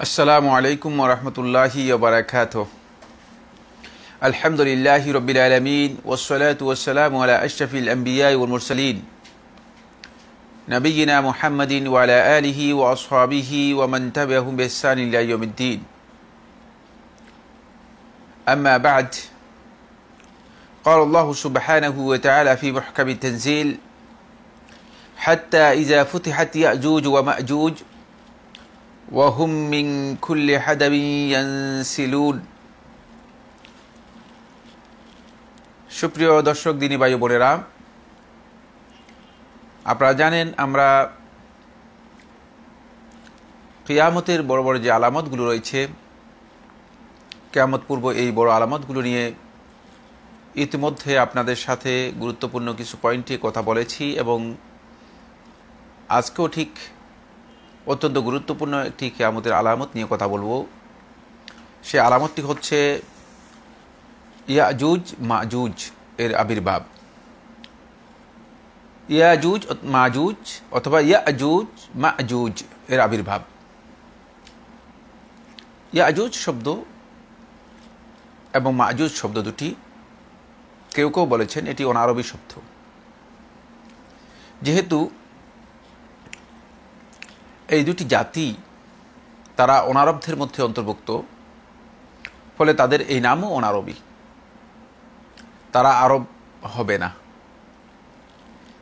السلام عليكم ورحمة الله وبركاته. الحمد لله رب العالمين والصلاة والسلام على أشرف الأنبياء والمرسلين. نبينا محمد وعلى آله وأصحابه ومن تبعهم بإحسان إلى يوم الدين. أما بعد قال الله سبحانه وتعالى في محكم التنزيل حتى إذا فتحت يأجوج ومأجوج ওয়াহুম Ming খুল্লি হাদাবিয়ানসিলুন সুপ্রিয় দর্শক, দিনী বায়ু বোনেরা, আপনারা জানেন আমরা কেয়ামতের বড় বড় যে আলামতগুলো রয়েছে, কেয়ামত পূর্ব এই বড় আলামতগুলো নিয়ে ইতিমধ্যে আপনাদের সাথে গুরুত্বপূর্ণ কিছু পয়েন্টে কথা বলেছি এবং আজকেও ঠিক অত্যন্ত গুরুত্বপূর্ণ একটি কেয়ামতের আলামত নিয়ে কথা বলব। সে আলামতটি হচ্ছে ইয়াজুজ, মাজুজ এর আবির্ভাব। ইয়াজুজ, মাজুজ অথবা ইয়াজুজ, মাজুজ এর আবির্ভাব। ইয়াজুজ শব্দ এবং মাজুজ শব্দ দুটি কেউ কেউ বলেছেন এটি অনারবি শব্দ। যেহেতু এই দুটি জাতি তারা অনারবদের মধ্যে অন্তর্ভুক্ত, ফলে তাদের এই নামও অনারবি। তারা আরব হবে না।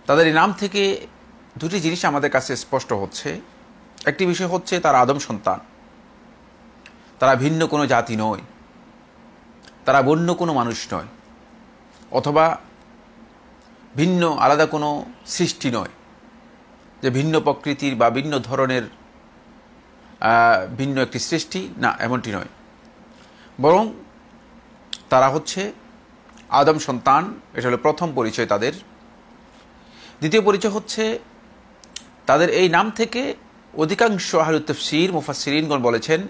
তাদের এই নাম থেকে দুটি জিনিস আমাদের কাছে স্পষ্ট হচ্ছে। একটি বিষয় হচ্ছে তারা আদম সন্তান। তারা ভিন্ন কোনো জাতি নয়। তারা বন্য কোনো মানুষ নয়। অথবা ভিন্ন, আলাদা কোনো সৃষ্টি নয়। যে ভিন্ন প্রকৃতির বা ভিন্ন ধরনের ভিন্ন একটি সৃষ্টি, না, এমনটি নয়। বরং তারা হচ্ছে আদম সন্তান, এটা হলো প্রথম পরিচয় তাদের। দ্বিতীয় পরিচয় হচ্ছে তাদের এই নাম থেকে অধিকাংশ আহলুতফসির মুফাসিরিনগণ বলেছেন,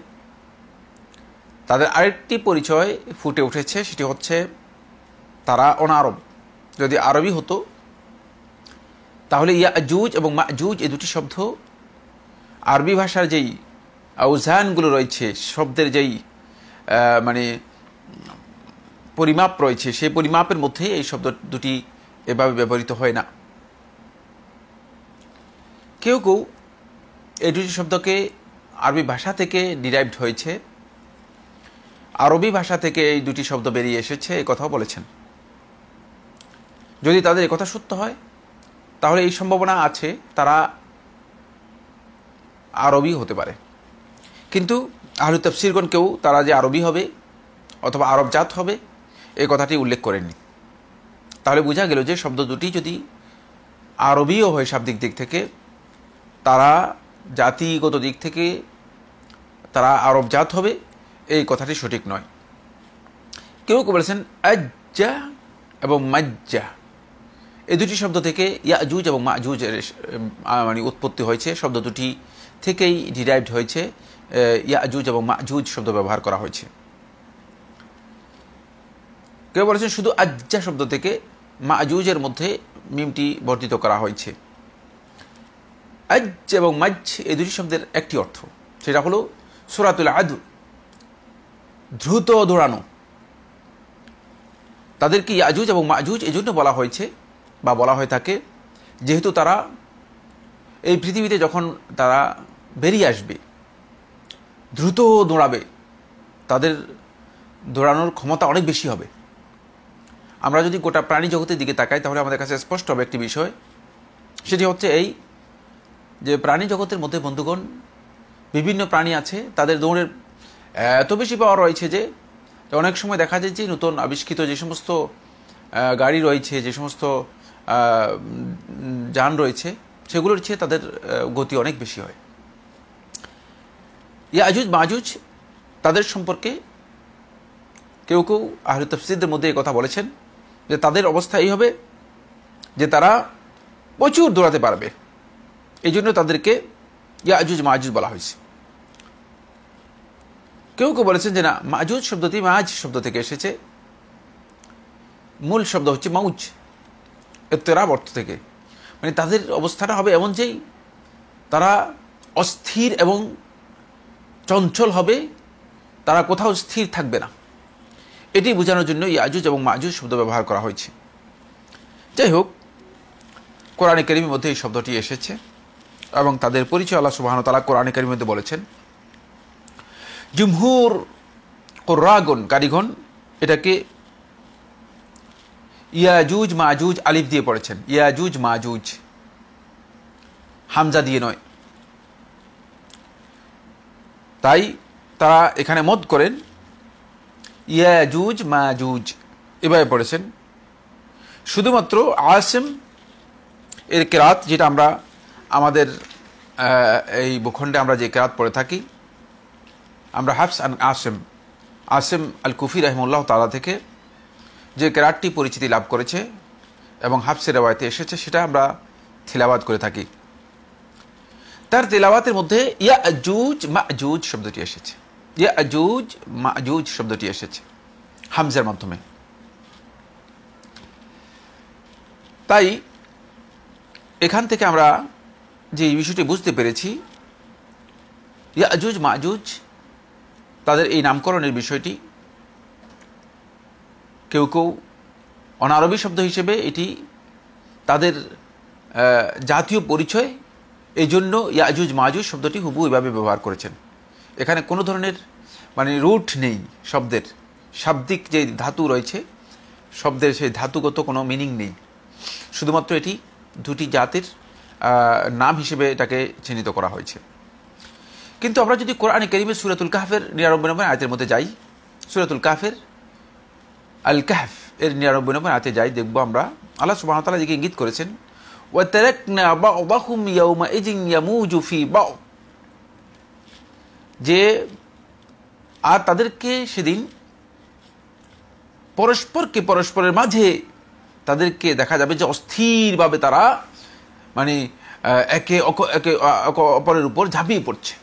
তাদের আরেকটি পরিচয় ফুটে উঠেছে, সেটি হচ্ছে তারা অনারব। যদি আরবি হতো তাহলে ইয়াজুজ এবং মাজুজ এই দুটি শব্দ আরবি ভাষার যেই আউজানগুলো রয়েছে, শব্দের যেই মানে পরিমাপ রয়েছে, সেই পরিমাপের মধ্যে এই শব্দ দুটি এভাবে ব্যবহৃত হয় না। কেউ কেউ এই দুটি শব্দকে আরবি ভাষা থেকে ডিরাইভড হয়েছে, আরবি ভাষা থেকে এই দুটি শব্দ বেরিয়ে এসেছে এই কথাও বলেছেন। যদি তাদের কথা সত্য হয় তাহলে এই সম্ভাবনা আছে, তারা আরবি হতে পারে। কিন্তু আহলু তফসিরগণ কেউ তারা যে আরবি হবে অথবা আরব জাত হবে, এই কথাটি উল্লেখ করেননি। তাহলে বোঝা গেল যে শব্দ দুটি যদি আরবিও হয় শাব্দিক দিক থেকে, তারা জাতিগত দিক থেকে তারা আরব জাত হবে, এই কথাটি সঠিক নয়। কেউ কেউ বলেছেন আজ্জা এবং মাজ্জা। এই দুটি শব্দ থেকে ইয়াজুজ এবং মাজুজের মানে উৎপত্তি হয়েছে। শব্দ দুটি থেকেই ডিরাইভড হয়েছে। ইয়াজুজ এবং মাজুজ শব্দ ব্যবহার করা হয়েছে। কেউ বলেছেন শুধু আজ্জা শব্দ থেকে মাজুজের মধ্যে মিমটি বর্ধিত করা হয়েছে। আজ এবং মাজ এই দুটি শব্দের একটি অর্থ। সেটা হলো সুরাতুল আদু দ্রুত দৌড়ানো। তাদেরকে ইয়াজুজ এবং মাজুজ এই জন্য বলা হয়েছে বা বলা হয়ে থাকে, যেহেতু তারা এই পৃথিবীতে যখন তারা বেরিয়ে আসবে, দ্রুত দৌড়াবে, তাদের দৌড়ানোর ক্ষমতা অনেক বেশি হবে। আমরা যদি গোটা প্রাণী জগতের দিকে তাকাই, তাহলে আমাদের কাছে স্পষ্ট হবে একটি বিষয়। সেটি হচ্ছে এই যে প্রাণী জগতের মধ্যে, বন্ধুগণ, বিভিন্ন প্রাণী আছে, তাদের দৌড়ের এত বেশি পাওয়ার রয়েছে যে, অনেক সময় দেখা যায় যে নতুন আবিষ্কৃত যে সমস্ত গাড়ি রয়েছে, যে সমস্ত যান রয়েছে, সেগুলোর চেয়ে তাদের গতি অনেক বেশি হয়। ইয়াজুজ মাজুজ তাদের সম্পর্কে কেউ কেউ আহলে তফসিদের মধ্যে এই কথা বলেছেন যে তাদের অবস্থা এই হবে যে তারা প্রচুর দৌড়াতে পারবে। এই জন্য তাদেরকে ইয়াজুজ মাজুজ বলা হয়েছে। কেউ কেউ বলেছেন যে না, মাজুজ শব্দটি মাজ শব্দ থেকে এসেছে। মূল শব্দ হচ্ছে মাউজ। এত্তেরাব অর্থ থেকে। মানে তাদের অবস্থাটা হবে এমন যেই তারা অস্থির এবং চঞ্চল হবে, তারা কোথাও স্থির থাকবে না। এটি বোঝানোর জন্য ইয়াজুজ এবং মাজুজ শব্দ ব্যবহার করা হয়েছে। যাই হোক, কোরআনে করিমের মধ্যে এই শব্দটি এসেছে এবং তাদের পরিচয় আল্লাহ সুবাহন তালা কোরআনে করিমের মধ্যে বলেছেন, জুমহুর কারিগন এটাকে ইয়াজুজ মাজুজ আলিফ দিয়ে পড়েছেন। ইয়াজুজ মাজুজ। হামজা দিয়ে নয়। তাই তারা এখানে মত করেন। ইয়াজুজ মাজুজ। এভাবে পড়েছেন। শুধুমাত্র আসেম এর কেরাত, যেটা আমরা আমাদের এই ভূখণ্ডে আমরা যে কেরাত পড়ে থাকি, আমরা হাফস আন আসেম। আসেম আল কুফি রহমুল্লাহ তালা থেকে যে কেরাতটি পরিচিতি লাভ করেছে এবং হাফসের রেওয়ায়তে এসেছে, সেটা আমরা থিলাবাদ করে থাকি। তার তেলাওয়াতের মধ্যে ইয়া আজুজ মা আজুজ শব্দটি এসেছে। ইয়া আজুজ মা আজুজ শব্দটি এসেছে হামজার মাধ্যমে। তাই এখান থেকে আমরা যে বিষয়টি বুঝতে পেরেছি ইয়া আজুজ মা আজুজ তাদের এই নামকরণের বিষয়টি কেউ কেউ অনারবি শব্দ হিসেবে এটি তাদের জাতীয় পরিচয় এই জন্য ইয়াজুজ মাজুজ শব্দটি হুবু এভাবে ব্যবহার করেছেন। এখানে কোনো ধরনের মানে রুট নেই শব্দের। শাব্দিক যে ধাতু রয়েছে, শব্দের সেই ধাতুগত কোনো মিনিং নেই। শুধুমাত্র এটি দুটি জাতির নাম হিসেবে এটাকে চিহ্নিত করা হয়েছে। কিন্তু আমরা যদি কোরআন করিমের সুরাতুল কাহফের নিরানব্বই নম্বর আয়তের মধ্যে যাই, সুরাতুল কাহফের আল কাহফ এর নিরানব্বই নম্বর হাতে যাই, দেখব আমরা। আল্লাহ সুবাহতালা যেকে ইঙ্গিত করেছেন যে, আর তাদেরকে সেদিন পরস্পরকে পরস্পরের মাঝে তাদেরকে দেখা যাবে যে অস্থিরভাবে তারা মানে একে একে অপরের উপর ঝাঁপিয়ে পড়ছে।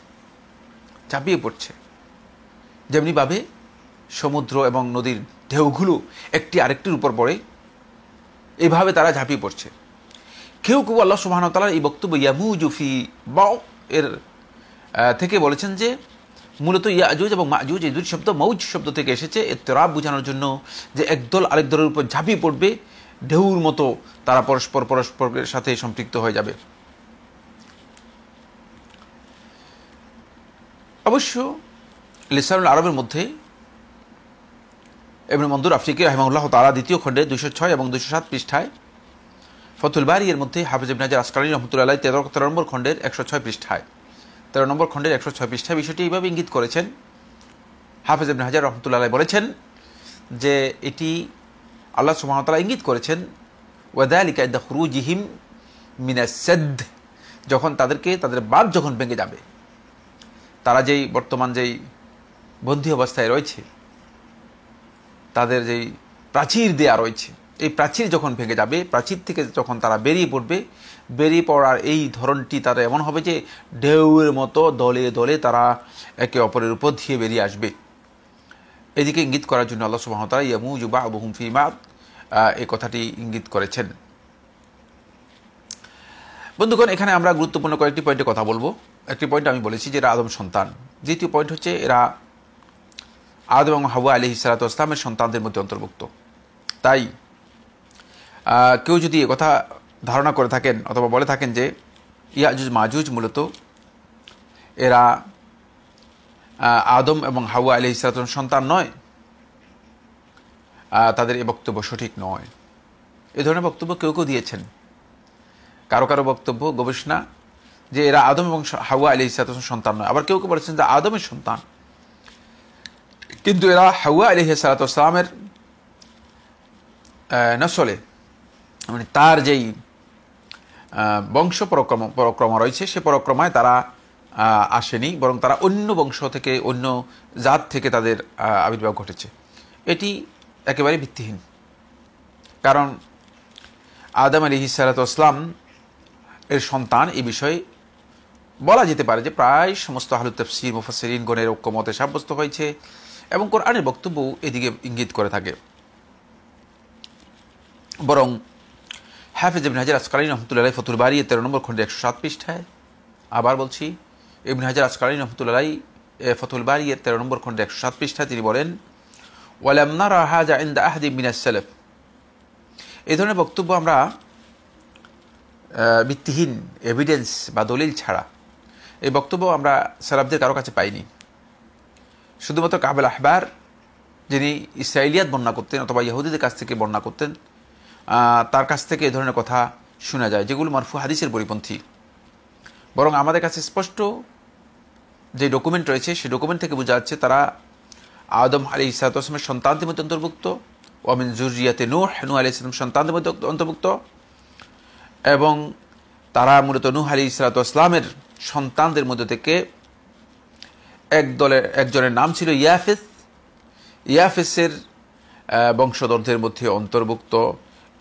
ঝাঁপিয়ে পড়ছে। যেমনিভাবে সমুদ্র এবং নদীর ঢেউগুলো একটি আরেকটির উপর পড়ে। এভাবে তারা ঝাঁপিয়ে পড়ছে। কেউ কেউ আল্লাহ সুবাহতালার এই বক্তব্য ইয়ামু জুফি বাও, এর থেকে বলেছেন যে, মূলত ইয়াজুজ এবং মাজুজ এই দুই শব্দ মৌজ শব্দ থেকে এসেছে। এর তেরাব বোঝানোর জন্য যে একদল আরেক দলের উপর ঝাঁপিয়ে পড়বে। ঢেউর মতো তারা পরস্পর পরস্পরের সাথে সম্পৃক্ত হয়ে যাবে। অবশ্য লিসানুল আরবের মধ্যে এবং মন্দুর আফ্রিকি রহমাউল্লাহ তালা দ্বিতীয় খণ্ডে দুশো ছয় এবং দুশো সাত পৃষ্ঠায় ফতুল বারি এর মধ্যে হাফিজ ইবনাজার আসকালী রহমতুল্লাহ তেরো তেরো নম্বর খণ্ডের একশো ছয় পৃষ্ঠায়। তেরো নম্বর খণ্ডের একশো ছয় পৃষ্ঠায় বিষয়টি এইভাবে ইঙ্গিত করেছেন। হাফিজ ইবন হাজার রহমতুল্লাহ বলেছেন যে এটি আল্লাহ সুহামতাল্লাহ ইঙ্গিত করেছেন ওয়াদালিকা দ্য হুরুজিহিম মিনাসেদ যখন তাদেরকে তাদের বাদ যখন ভেঙে যাবে। তারা যেই বর্তমান যেই বন্দী অবস্থায় রয়েছে তাদের যেই প্রাচীর দেয়া রয়েছে, এই প্রাচীর যখন ভেঙে যাবে, প্রাচীর থেকে যখন তারা বেরিয়ে পড়বে, বেরিয়ে পড়ার এই ধরনটি তারা এমন হবে যে ঢেউয়ের মতো দলে দলে তারা একে অপরের উপর দিয়ে বেরিয়ে আসবে। এদিকে ইঙ্গিত করার জন্য আল্লাহ সুবাহতালা ইয়ামু জুবা আবহুম ফিমাদ এই কথাটি ইঙ্গিত করেছেন। বন্ধুগণ, এখানে আমরা গুরুত্বপূর্ণ কয়েকটি পয়েন্টে কথা বলব। একটি পয়েন্ট আমি বলেছি যে এরা আদম সন্তান। দ্বিতীয় পয়েন্ট হচ্ছে এরা আদম এবং হাওয়া আলি ইসালাত ইসলামের সন্তানদের মধ্যে অন্তর্ভুক্ত। তাই কেউ যদি কথা ধারণা করে থাকেন অথবা বলে থাকেন যে, ইয়াজুজ, মাজুজ মূলত এরা আদম এবং হাওয়া আলি ইসলাতন সন্তান নয়। তাদের এ বক্তব্য সঠিক নয়। এ ধরনের বক্তব্য কেউ কেউ দিয়েছেন। কারও কারও বক্তব্য গবেষণা যে এরা আদম এবং হাওয়া আলি ইসলাতন সন্তান নয়। আবার কেউ কেউ বলেছেন যে আদমের সন্তান। কিন্তু এরা হাওয়া আলি সালাতামের নসলে মানে তার যেই বংশ পরক্রম, পরক্রমা রয়েছে, সে পরক্রমায় তারা আসেনি, বরং তারা অন্য বংশ থেকে, অন্য জাত থেকে তাদের আবির্ভাব ঘটেছে। এটি একেবারে ভিত্তিহীন। কারণ আদম আলী হিসালাতাম এর সন্তান এই বিষয়ে বলা যেতে পারে যে প্রায় সমস্ত আহলু তফসির মুফাসরিন গণের ঐক্যমতে সাব্যস্ত হয়েছে। এবং কোরআনের বক্তব্য এদিকে ইঙ্গিত করে থাকে। বরং হাফিজ ইবিন হাজার আসকালী রহমতুল্লাহ ফতুল বাড়ি তেরো নম্বর খন্ডে একশো সাত পৃষ্ঠায় আবার বলছি, ইবিন হাজার আসকালী রহমতুল্লাহ ফতুল বাড়িয়ের তেরো নম্বর খণ্ডে একশো সাত পৃষ্ঠায় তিনি বলেন, ওয়ালাম নারা হাজা ইন্দা আহাদি মিনাস সালেফ। এই ধরনের বক্তব্য আমরা ভিত্তিহীন এভিডেন্স বা দলিল ছাড়া, এই বক্তব্য আমরা সালাফদের কারও কাছে পাইনি। শুধুমাত্র কাবেল আহবার, যিনি ইসরায়েলিয়াত বর্ণনা করতেন অথবা ইহুদিদের কাছ থেকে বর্ণনা করতেন তার কাছ থেকে এ ধরনের কথা শোনা যায়, যেগুলো মারফু হাদিসের পরিপন্থী। বরং আমাদের কাছে স্পষ্ট যে ডকুমেন্ট রয়েছে সেই ডকুমেন্ট থেকে বোঝা যাচ্ছে তারা আদম আলী ইসালামের সন্তানদের মধ্যে অন্তর্ভুক্ত ওয়ামিন জুরিয়াতে নূহ নূ আলি ইসলাম সন্তানদের মধ্যে অন্তর্ভুক্ত, এবং তারা মূলত নূহ আলী ইসলাতামের সন্তানদের মধ্যে থেকে এক দলের একজনের নাম ছিল ইয়াফেস। ইয়াফেসের বংশধরদের মধ্যে অন্তর্ভুক্ত।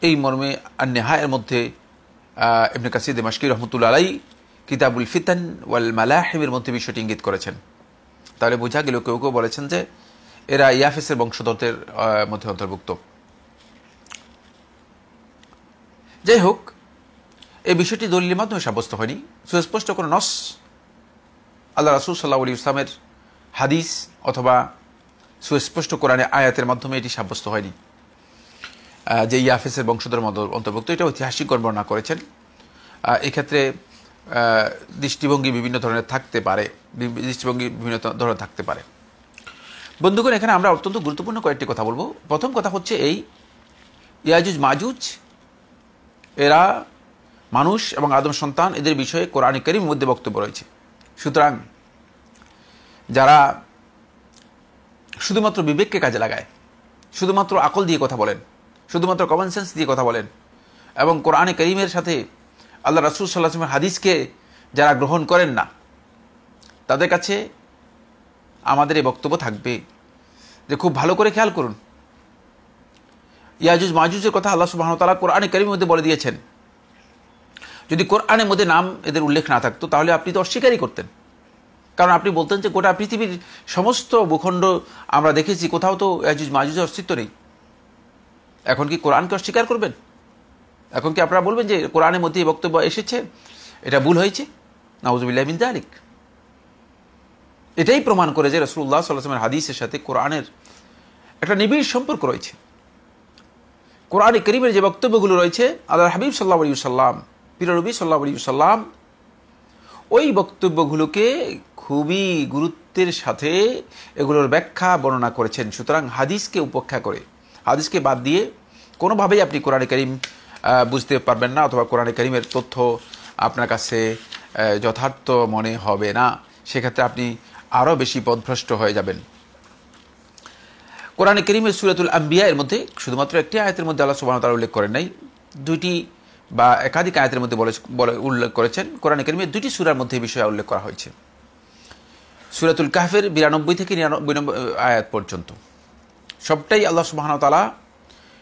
এই মর্মে নেহায়ের মধ্যে এমনি কাসিদ মাসকি রহমতুল্লা আলাই কিতাবুল ফিতান ওয়াল মালাহিমের মধ্যে বিষয়টি ইঙ্গিত করেছেন। তাহলে বোঝা গেল কেউ কেউ বলেছেন যে এরা ইয়াফেসের বংশধরদের মধ্যে অন্তর্ভুক্ত। যাই হোক, এই বিষয়টি দলিলের মাধ্যমে সাব্যস্ত হয়নি। সুস্পষ্ট কোনো নস আল্লাহ রাসুল সাল্লাহ আলী ইসলামের হাদিস অথবা সুস্পষ্ট কোরআনে আয়াতের মাধ্যমে এটি সাব্যস্ত হয়নি। যে ইয়াফেসের বংশধর মধ্যে অন্তর্ভুক্ত এটা ঐতিহাসিক বর্ণনা করেছেন। এক্ষেত্রে দৃষ্টিভঙ্গি বিভিন্ন ধরনের থাকতে পারে। দৃষ্টিভঙ্গি বিভিন্ন ধরনের থাকতে পারে। বন্ধুগণ, এখানে আমরা অত্যন্ত গুরুত্বপূর্ণ কয়েকটি কথা বলব। প্রথম কথা হচ্ছে এই ইয়াজুজ, মাজুজ, এরা মানুষ এবং আদম সন্তান, এদের বিষয়ে কোরআন করিম মধ্যে বক্তব্য রয়েছে। সুতরাং যারা শুধুমাত্র বিবেককে কাজে লাগায়, শুধুমাত্র আকল দিয়ে কথা বলেন, শুধুমাত্র কমন সেন্স দিয়ে কথা বলেন, এবং কোরআনে করিমের সাথে আল্লাহ রাসুল সাল্লাহামের হাদিসকে যারা গ্রহণ করেন না, তাদের কাছে আমাদের এই বক্তব্য থাকবে যে খুব ভালো করে খেয়াল করুন। ইয়াজুজ মাজুজের কথা আল্লাহ সুবাহতালা কোরআনে করিমের মধ্যে বলে দিয়েছেন। যদি কোরআনের মধ্যে নাম এদের উল্লেখ না থাকতো, তাহলে আপনি তো অস্বীকারই করতেন। কারণ আপনি বলতেন যে গোটা পৃথিবীর সমস্ত ভূখণ্ড আমরা দেখেছি, কোথাও তো ইয়াজুজ মাজুজের অস্তিত্ব নেই। এখন কি কোরআনকে অস্বীকার করবেন? এখন কি আপনারা বলবেন যে কোরআনের মধ্যে বক্তব্য এসেছে? এটা ভুল হয়েছে? নাউজুবিল্লাহ বিন তালিক এটাই প্রমাণ করে যে রসুল্লাহ সাল্লামের হাদিসের সাথে কোরআনের একটা নিবিড় সম্পর্ক রয়েছে। কোরআনে করিমের যে বক্তব্যগুলো রয়েছে আল্লাহ হাবিব সাল্লাহ সাল্লাম পিরনবী সাল্লাহ আলী সাল্লাম ওই বক্তব্যগুলোকে খুবই গুরুত্বের সাথে এগুলোর ব্যাখ্যা বর্ণনা করেছেন। সুতরাং হাদিসকে উপেক্ষা করে, হাদিসকে বাদ দিয়ে কোনোভাবেই আপনি কোরআনে করিম বুঝতে পারবেন না অথবা কোরআনে করিমের তথ্য আপনার কাছে যথার্থ মনে হবে না। সেক্ষেত্রে আপনি আরও বেশি পদভ্রষ্ট হয়ে যাবেন। কোরআনে করিমের সুরাতুল আম্বিয়া এর মধ্যে শুধুমাত্র একটি আয়তের মধ্যে আল্লাহ সুবাহ উল্লেখ করেন নাই। দুইটি বা একাধিক আয়তের মধ্যে বলে উল্লেখ করেছেন। কোরআন করিমের দুটি সুরার মধ্যে এই বিষয়ে উল্লেখ করা হয়েছে। সুরাতুল কাহফের বিরানব্বই থেকে নিরানব্বই নম্বর আয়াত পর্যন্ত। সবটাই আল্লাহ সুবাহতালা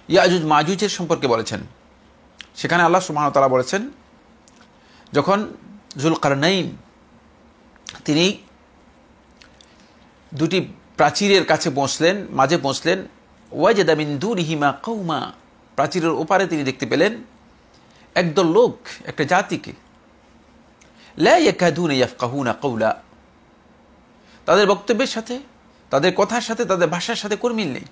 ইয়াজুজ মাজুজের সম্পর্কে বলেছেন। সেখানে আল্লাহ সুবাহতালা বলেছেন, যখন জুল জুলকারনাইন তিনি দুটি প্রাচীরের কাছে পৌঁছলেন, মাঝে পৌঁছলেন ওয়াজেদামিন দুরিহিমা কৌমা প্রাচীরের ওপারে তিনি দেখতে পেলেন একদল লোক, একটা জাতিকে। লাফকাহুনা কৌলা তাদের বক্তব্যের সাথে, তাদের কথার সাথে, তাদের ভাষার সাথে কর্মিল নেই।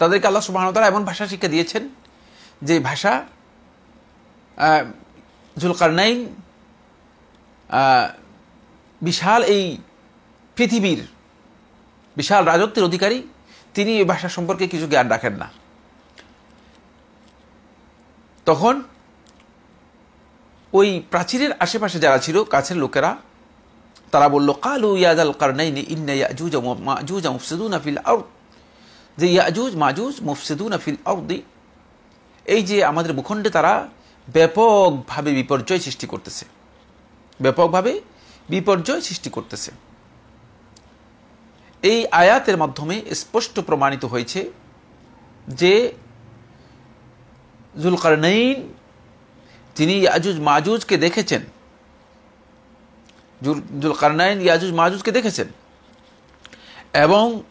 তাদেরকে আল্লাহ সুবাহতারা এমন ভাষা শিক্ষা দিয়েছেন যে ভাষা জুলকারনাইন বিশাল এই পৃথিবীর, বিশাল রাজত্বের অধিকারী, তিনি এই ভাষা সম্পর্কে কিছু জ্ঞান রাখেন না। তখন ওই প্রাচীরের আশেপাশে যারা ছিল, কাছের লোকেরা, তারা বলল, কালু ইয়াদাল কারনাইনি ইন্না ইয়াজুজ মাজুজ মুফসিদুন যে ইয়াজুজ, মাজুজ মুফসিদুন ফিল আরদি, এই যে আমাদের ভূখণ্ডে তারা ব্যাপকভাবে বিপর্যয় সৃষ্টি করতেছে। ব্যাপকভাবে বিপর্যয় সৃষ্টি করতেছে। এই আয়াতের মাধ্যমে স্পষ্ট প্রমাণিত হয়েছে যে জুলকারনাইন, তিনি ইয়াজুজ মাজুজকে দেখেছেন। জুলকারনাইন ইয়াজুজ মাজুজকে দেখেছেন। এবং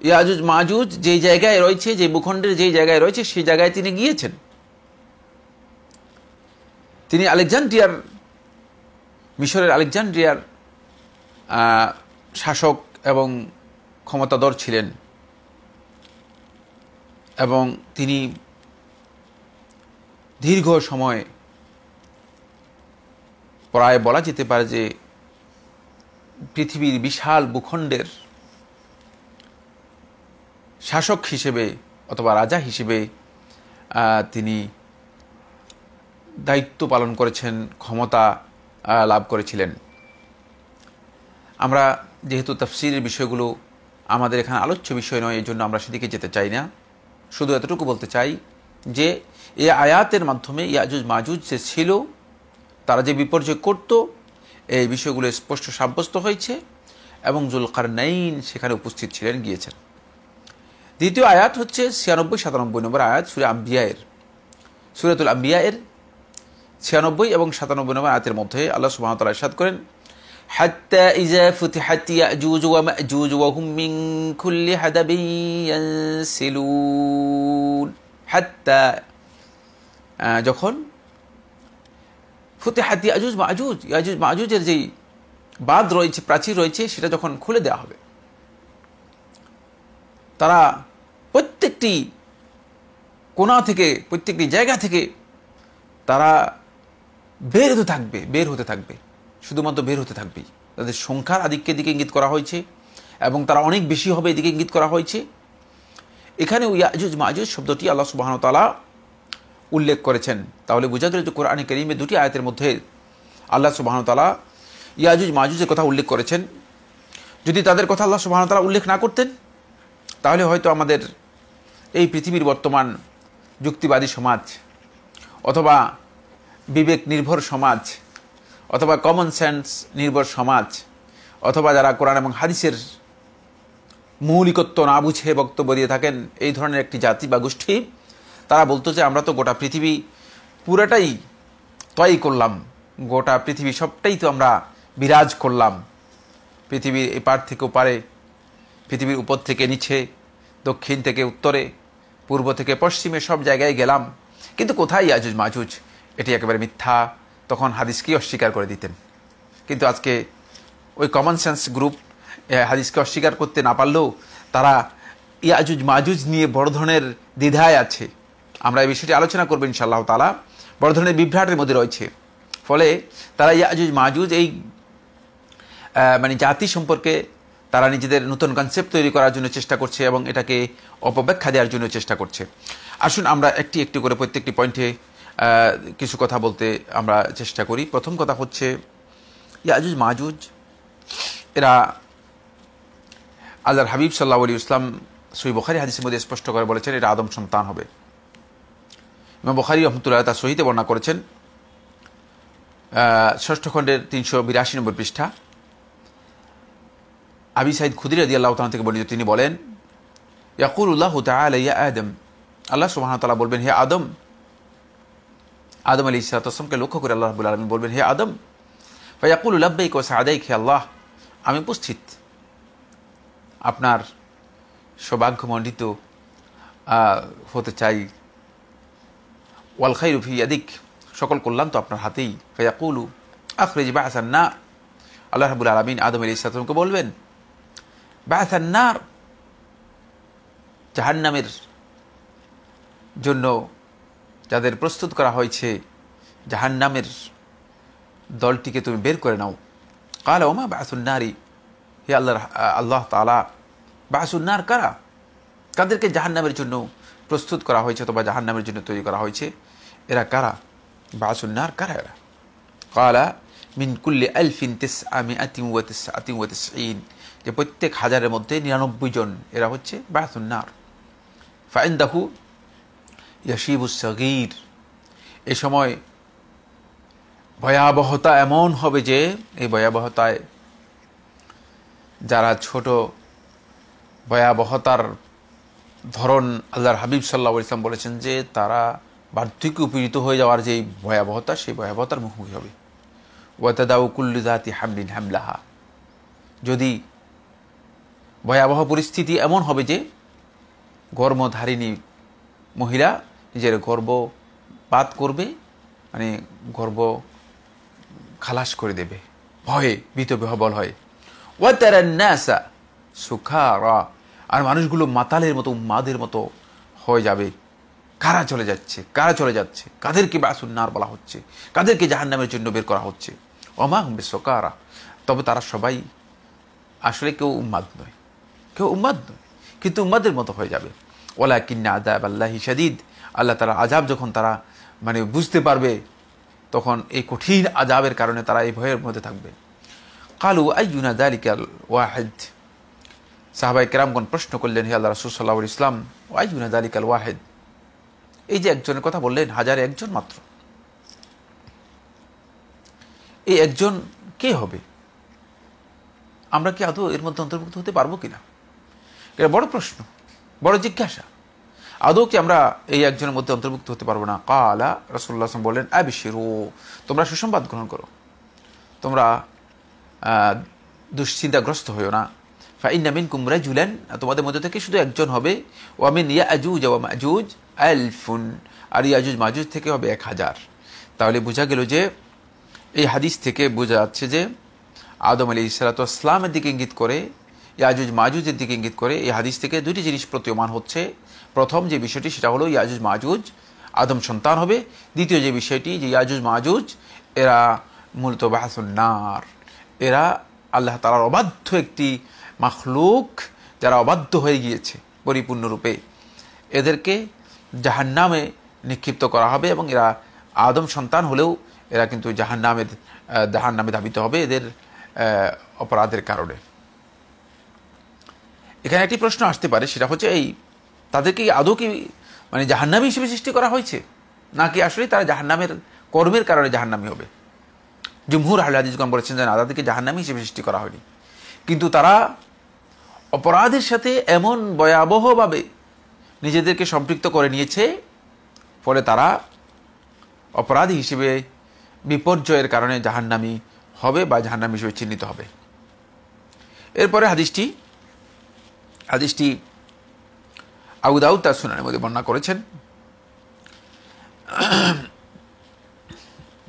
ইয়াজুজ মাজুজ যেই জায়গায় রয়েছে, যে ভূখণ্ডের যেই জায়গায় রয়েছে সেই জায়গায় তিনি গিয়েছেন। তিনি আলেকজান্ড্রিয়ার মিশরের আলেকজান্ড্রিয়ার শাসক এবং ক্ষমতাধর ছিলেন। এবং তিনি দীর্ঘ সময় প্রায় বলা যেতে পারে যে পৃথিবীর বিশাল ভূখণ্ডের শাসক হিসেবে অথবা রাজা হিসেবে তিনি দায়িত্ব পালন করেছেন, ক্ষমতা লাভ করেছিলেন। আমরা যেহেতু তফসিরের বিষয়গুলো আমাদের এখানে আলোচ্য বিষয় নয় এই জন্য আমরা সেদিকে যেতে চাই না। শুধু এতটুকু বলতে চাই যে এই আয়াতের মাধ্যমে ইয়াজুজ মাজুজ যে ছিল, তারা যে বিপর্যয় করত, এই বিষয়গুলো স্পষ্ট সাব্যস্ত হয়েছে এবং জুলকারনাইন সেখানে উপস্থিত ছিলেন, গিয়েছেন। দ্বিতীয় আয়াত হচ্ছে ছিয়ানব্বই সাতানব্বই নম্বর আয়াত, সুরে আম্বিয়ায়ের। সুরাতুল আম্বিয়ায়ের ছিয়ানব্বই এবং সাতানব্বই নম্বর আয়াতের মধ্যে আল্লাহ সুবাহতাল্লাহ সাদ করেন হাত্তা যখন ফুতে হাতি আজুজ মাজুজ ইয়াজুজ মাজুজের যেই বাঁধ রয়েছে, প্রাচীর রয়েছে, সেটা যখন খুলে দেওয়া হবে, তারা প্রত্যেকটি কোনা থেকে, প্রত্যেকটি জায়গা থেকে তারা বের হতে থাকবে, বের হতে থাকবে, শুধুমাত্র বের হতে থাকবেই। তাদের সংখ্যার আধিক্যের দিকে ইঙ্গিত করা হয়েছে এবং তারা অনেক বেশি হবে এদিকে ইঙ্গিত করা হয়েছে। এখানে ওই ইয়াজুজ মাজুজ শব্দটি আল্লাহ সুবাহতালা উল্লেখ করেছেন। তাহলে বোঝা গেল যে কোরআনে করিমের দুটি আয়তের মধ্যে আল্লাহ সুবাহতালা ইয়াজুজ মাজুজের কথা উল্লেখ করেছেন। যদি তাদের কথা আল্লাহ সুবাহতালা উল্লেখ না করতেন, তাহলে হয়তো আমাদের এই পৃথিবীর বর্তমান যুক্তিবাদী সমাজ অথবা বিবেক নির্ভর সমাজ অথবা কমন সেন্স নির্ভর সমাজ অথবা যারা কোরআন এবং হাদিসের মৌলিকত্ব না বুঝে বক্তব্য দিয়ে থাকেন, এই ধরনের একটি জাতি বা গোষ্ঠী তারা বলতো যে আমরা তো গোটা পৃথিবী পুরাটাই তয় করলাম। গোটা পৃথিবী সবটাই তো আমরা বিরাজ করলাম। পৃথিবীর এপার থেকে ওপারে, পৃথিবীর উপর থেকে নিচে, দক্ষিণ থেকে উত্তরে, পূর্ব থেকে পশ্চিমে সব জায়গায় গেলাম। কিন্তু কোথায় ইয়াজুজ মাজুজ? এটি একেবারে মিথ্যা। তখন হাদিসকেই অস্বীকার করে দিতেন। কিন্তু আজকে ওই কমন সেন্স গ্রুপ হাদিসকে অস্বীকার করতে না পারলেও তারা ইয়াজুজ মাজুজ নিয়ে বড় ধরনের দ্বিধায় আছে। আমরা এই বিষয়টি আলোচনা করব ইনশাআল্লাহ তালা বড় ধরনের বিভ্রাটের মধ্যে রয়েছে। ফলে তারা ইয়াজুজ মাজুজ এই মানে জাতি সম্পর্কে তারা নিজেদের নতুন কনসেপ্ট তৈরি করার জন্য চেষ্টা করছে এবং এটাকে অপব্যাখ্যা দেওয়ার জন্য চেষ্টা করছে। আসুন আমরা একটি একটি করে প্রত্যেকটি পয়েন্টে কিছু কথা বলতে আমরা চেষ্টা করি। প্রথম কথা হচ্ছে, ইয়াজুজ মাহুজ এরা আল্লাহর হাবিব সাল্লাহ আলী ইসলাম সই বখারি হাদিসের মধ্যে স্পষ্ট করে বলেছেন, এটা আদম সন্তান হবে। এবং বখারি রহমতুল্লাহ তার সহিতে বর্ণনা করেছেন ষষ্ঠ খণ্ডের তিনশো বিরাশি নম্বর পৃষ্ঠা। আবি সাইদ খুদির আদি আল্লাহ তালা থেকে বর্ণিত তিনি বলেন ইয়াকুল উল্লাহ তালিয়া আদম। আল্লাহ সুবাহ তালা বলবেন, হে আদম। আদম আলী ইসালাতামকে লক্ষ্য করে আল্লাহ রাবুল আলমিন বলবেন, হে আদম। ফাইয়াকুল উল্লাব্বাইক ও সাদাইক হে আল্লাহ। আমি উপস্থিত। আপনার সৌভাগ্যমণ্ডিত হতে চাই ওয়াল খাই রুফি ইয়াদিক। সকল কল্যাণ তো আপনার হাতেই। ফাইয়াকুলু আখরেজ বা আসান না আল্লাহ রাবুল আলমিন আদম আলী ইসলামকে বলবেন? বায়াসান্নার জাহান্নামের জন্য যাদের প্রস্তুত করা হয়েছে, জাহান্নামের দলটিকে তুমি বের করে নাও। কাল ওমা বাসুন্নারি হে আল্লাহ আল্লাহ তালা বাসুন্নার কারা? কাদেরকে জাহান্নামের জন্য প্রস্তুত করা হয়েছে অথবা জাহান্নামের জন্য তৈরি করা হয়েছে। এরা কারা? বাসুন্নার কারা এরা? কালা, মিন কুল্লি আলফিন তেস আমি আতিম ওয়াতিস আতিম ওয়াতিস ইন যে প্রত্যেক হাজারের মধ্যে নিরানব্বই জন এরা হচ্ছে বাসুন্নার। ফাইন্দাহু ইয়াসিবুস সগির। এ সময় ভয়াবহতা এমন হবে যে, এই ভয়াবহতায় যারা ছোট ভয়াবহতার ধরন আল্লাহর হাবিব সাল্লাহ ইসলাম বলেছেন যে তারা বার্ধক্য উপীড়িত হয়ে যাওয়ার যে ভয়াবহতা, সেই ভয়াবহতার মুখোমুখি হবে। ওয়াতাদাউ কুল্লু জাতি হামলিন হামলাহা। যদি ভয়াবহ পরিস্থিতি এমন হবে যে গর্মধারিণী মহিলা নিজের গর্ব পাত করবে মানে গর্ব খালাস করে দেবে, ভয়ে ভীত বিহবল হয় ওয়াতারান্নাসা সুখারা। আর মানুষগুলো মাতালের মতো, উম্মাদের মতো হয়ে যাবে। কারা চলে যাচ্ছে? কারা চলে যাচ্ছে? কাদেরকে বাসুন্নার বলা হচ্ছে? কাদেরকে জাহান্নামের জন্য বের করা হচ্ছে? অমা হুম্বে সোকারা তবে তারা সবাই আসলে কেউ উম্মাদ নয়। কেউ উম্মাদ নয়, কিন্তু উম্মাদের মতো হয়ে যাবে। ওলা কিন্না আদাব আল্লাহি শাদিদ। আল্লাহ তারা আজাব যখন তারা মানে বুঝতে পারবে, তখন এই কঠিন আজাবের কারণে তারা এই ভয়ের মধ্যে থাকবে। কালু আইয়ুনা দালিকাল ওয়াহেদ। সাহাবাই কেরামগণ প্রশ্ন করলেন, হে আল্লাহ রসুল্লাহ ইসলাম আইয়ুনা দালিকাল ওয়াহেদ। এই যে একজনের কথা বললেন, হাজারে একজন মাত্র। এই একজন কে হবে? আমরা কি আদৌ এর মধ্যে অন্তর্ভুক্ত হতে পারব কিনা? এটা বড় প্রশ্ন, বড় জিজ্ঞাসা। আদৌ কি আমরা এই একজনের মধ্যে অন্তর্ভুক্ত হতে পারব না? কালা রসুল্লাহ আসলাম বললেন, আবিশিরু, তোমরা সুসংবাদ গ্রহণ করো। তোমরা দুশ্চিন্তাগ্রস্ত হইও না। ফাইন নামিন কুমরা জুলেন তোমাদের মধ্যে থেকে শুধু একজন হবে। ওয়ামিন ইয়া আজুজ ওয়া মাজুজ আলফুন, আর ইয়াজুজ মাজুজ থেকে হবে এক হাজার। তাহলে বোঝা গেল যে এই হাদিস থেকে বোঝা যাচ্ছে যে আদম আলী ইসলাতামের দিকে ইঙ্গিত করে, ইয়াজুজ মাজুজের দিকে ইঙ্গিত করে এই হাদিস থেকে দুটি জিনিস প্রতীয়মান হচ্ছে। প্রথম যে বিষয়টি, সেটা হলো ইয়াজুজ মাজুজ, আদম সন্তান হবে। দ্বিতীয় যে বিষয়টি, যে ইয়াজুজ মাজুজ, এরা মূলত বাহাসুন্নার এরা আল্লাহ তালার অবাধ্য একটি মাখলুক যারা অবাধ্য হয়ে গিয়েছে পরিপূর্ণরূপে। এদেরকে জাহান্নামে নিক্ষিপ্ত করা হবে এবং এরা আদম সন্তান হলেও এরা কিন্তু জাহান্নামের জাহান্নামে ধাবিত হবে এদের অপরাধের কারণে। এখানে একটি প্রশ্ন আসতে পারে, সেটা হচ্ছে এই তাদেরকে আদৌ কি মানে জাহান্নামী হিসেবে সৃষ্টি করা হয়েছে? নাকি আসলে তারা জাহান্নামের কর্মের কারণে জাহান্নামী হবে? জুমহুর আহ্লাদিজগণ বলেছেন যে না, তাদেরকে জাহান্নামী হিসেবে সৃষ্টি করা হয়নি। কিন্তু তারা অপরাধের সাথে এমন ভয়াবহভাবে নিজেদেরকে সম্পৃক্ত করে নিয়েছে, ফলে তারা অপরাধী হিসেবে বিপর্যয়ের কারণে জাহান্নামী হবে বা জাহান্নামী হিসেবে চিহ্নিত হবে। এরপরে হাদিসটি হাদিসটি আবু দাউদ তার সুনানের মধ্যে বর্ণনা করেছেন।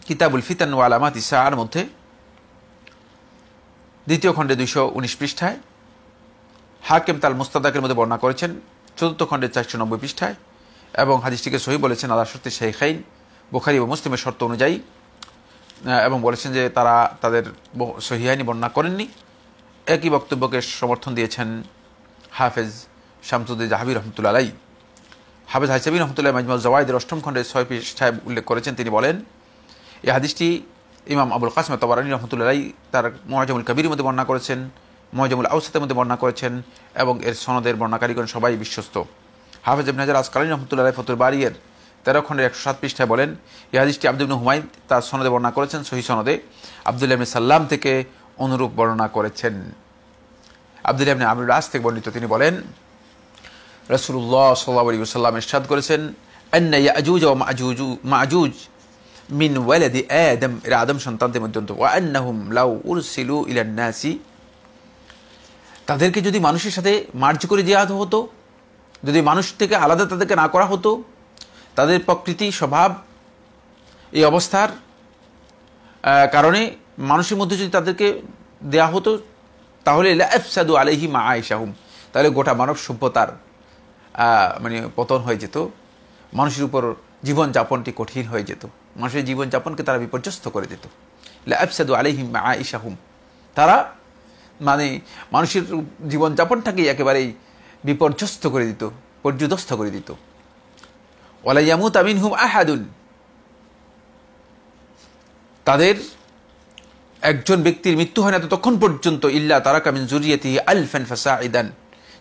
কিতাবুল ফিতান ওয়া আলামাত ইসার মধ্যে দ্বিতীয় খণ্ডে দুইশো উনিশ পৃষ্ঠায় হাকেম তাল মুস্তাদাকের মধ্যে বর্ণনা করেছেন, চতুর্থ খণ্ডের চারশো নব্বই পৃষ্ঠায়, এবং হাদিসটিকে সহি বলেছেন আল্লাহ শর্তে শেখাইন বুখারি ও মুসলিমের শর্ত অনুযায়ী এবং বলেছেন যে তারা তাদের ব- সহিহাইনি বর্ণনা করেননি। একই বক্তব্যকে সমর্থন দিয়েছেন হাফেজ শামসুদ্দিন জাহাবি রহমতুল্লা আলাই হাফেজ হাইসাবি রহমতুল্লাহ মাজমুল জওয়াইদের অষ্টম খণ্ডের ছয় পৃষ্ঠায় উল্লেখ করেছেন, তিনি বলেন, এই হাদিসটি ইমাম আবুল কাসম তবরানি রহমতুল্লাহ তার মহাজমুল কবির মধ্যে বর্ণনা করেছেন মহাজমুল আউসাতের মধ্যে বর্ণনা করেছেন এবং এর সনদের বর্ণাকারীগণ সবাই বিশ্বস্ত হাফেজ ইবনে হাজার আসকালীন রহমতুল্লাহ ফতুর বাড়িয়ের তেরো খণ্ডের একশো সাত পৃষ্ঠায় বলেন, এই হাদিসটি আব্দুল হুমায়ুন তার সনদে বর্ণনা করেছেন, সহি সনদে আবদুল্লাহ ইবনে সাল্লাম থেকে অনুরূপ বর্ণনা করেছেন আবদুল্লাহ ইবনে আমির রাস থেকে বর্ণিত তিনি বলেন রসুল্লাহ সাল্লাহ আলী সাল্লাম ইরশাদ করেছেন, আন্না ইয়াজুজ ও মাজুজ মাজুজ মিন ওয়ালাদি আদম। ওয়া আন্নাহুম লাউ উরসিলু ইলান নাসি তাদেরকে যদি মানুষের সাথে মার্জ করে দেওয়া হতো, যদি মানুষ থেকে আলাদা তাদেরকে না করা হতো, তাদের প্রকৃতি, স্বভাব, এই অবস্থার কারণে মানুষের মধ্যে যদি তাদেরকে দেয়া হতো, তাহলে লাফসাদু আলাইহি মা আয়সাহুম তাহলে গোটা মানব সভ্যতার মানে পতন হয়ে যেত। মানুষের উপর জীবনযাপনটি কঠিন হয়ে যেত। মানুষের জীবনযাপনকে তারা বিপর্যস্ত করে দিত। লাফসাদু আলাইহিম মা আয়সাহুম তারা মানে মানুষের জীবনযাপনটাকেই একেবারেই বিপর্যস্ত করে দিত, পর্যুদস্ত করে দিত। ওয়ালাইয়ামুত তামিন হুম আহাদুন। তাদের একজন ব্যক্তির মৃত্যু হয় না ততক্ষণ পর্যন্ত, ইল্লা তারা কামিন জুরিয়াতি আলফেন ফাসা ইদান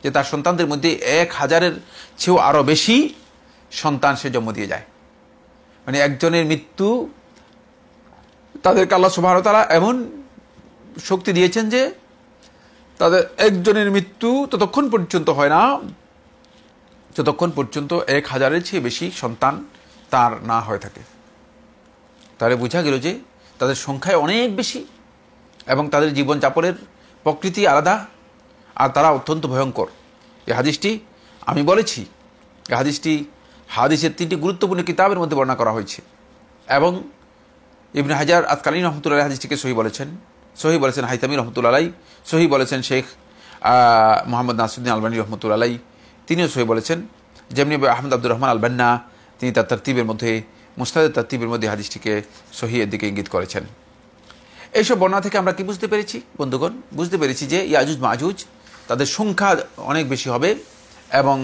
যে তার সন্তানদের মধ্যে এক হাজারের চেয়েও আরও বেশি সন্তান সে জন্ম দিয়ে যায়। মানে একজনের মৃত্যু তাদেরকে আল্লাহ সুবাহ তারা এমন শক্তি দিয়েছেন যে তাদের একজনের মৃত্যু ততক্ষণ পর্যন্ত হয় না। যতক্ষণ পর্যন্ত এক হাজারের চেয়ে বেশি সন্তান তার না হয়ে থাকে। তাহলে বোঝা গেল যে তাদের সংখ্যায় অনেক বেশি এবং তাদের জীবনযাপনের প্রকৃতি আলাদা আর তারা অত্যন্ত ভয়ঙ্কর। এই হাদিসটি আমি বলেছি, এই হাদিসটি হাদিসের তিনটি গুরুত্বপূর্ণ কিতাবের মধ্যে বর্ণনা করা হয়েছে এবং ইবনে হাজার আতকালীন রহমতুল্লাহ হাদিসটিকে সহি বলেছেন। সহি বলেছেন হাইতামি রহমতুল্লাহ সহি বলেছেন শেখ মোহাম্মদ নাসুদ্দিন আলবানী রহমতুল্লাহ তিনিও সহি বলেছেন। যেমনি আহমদ আব্দুর রহমান আলবান্না, তিনি তার তরতিবের মধ্যে, মুস্তাদের তরতিবের মধ্যে হাদিসটিকে সহিয়ের দিকে ইঙ্গিত করেছেন। এইসব বর্ণনা থেকে আমরা কি বুঝতে পেরেছি, বন্ধুগণ? বুঝতে পেরেছি যে ইয়াজুজ মাজুজ তাদের সংখ্যা অনেক বেশি হবে এবং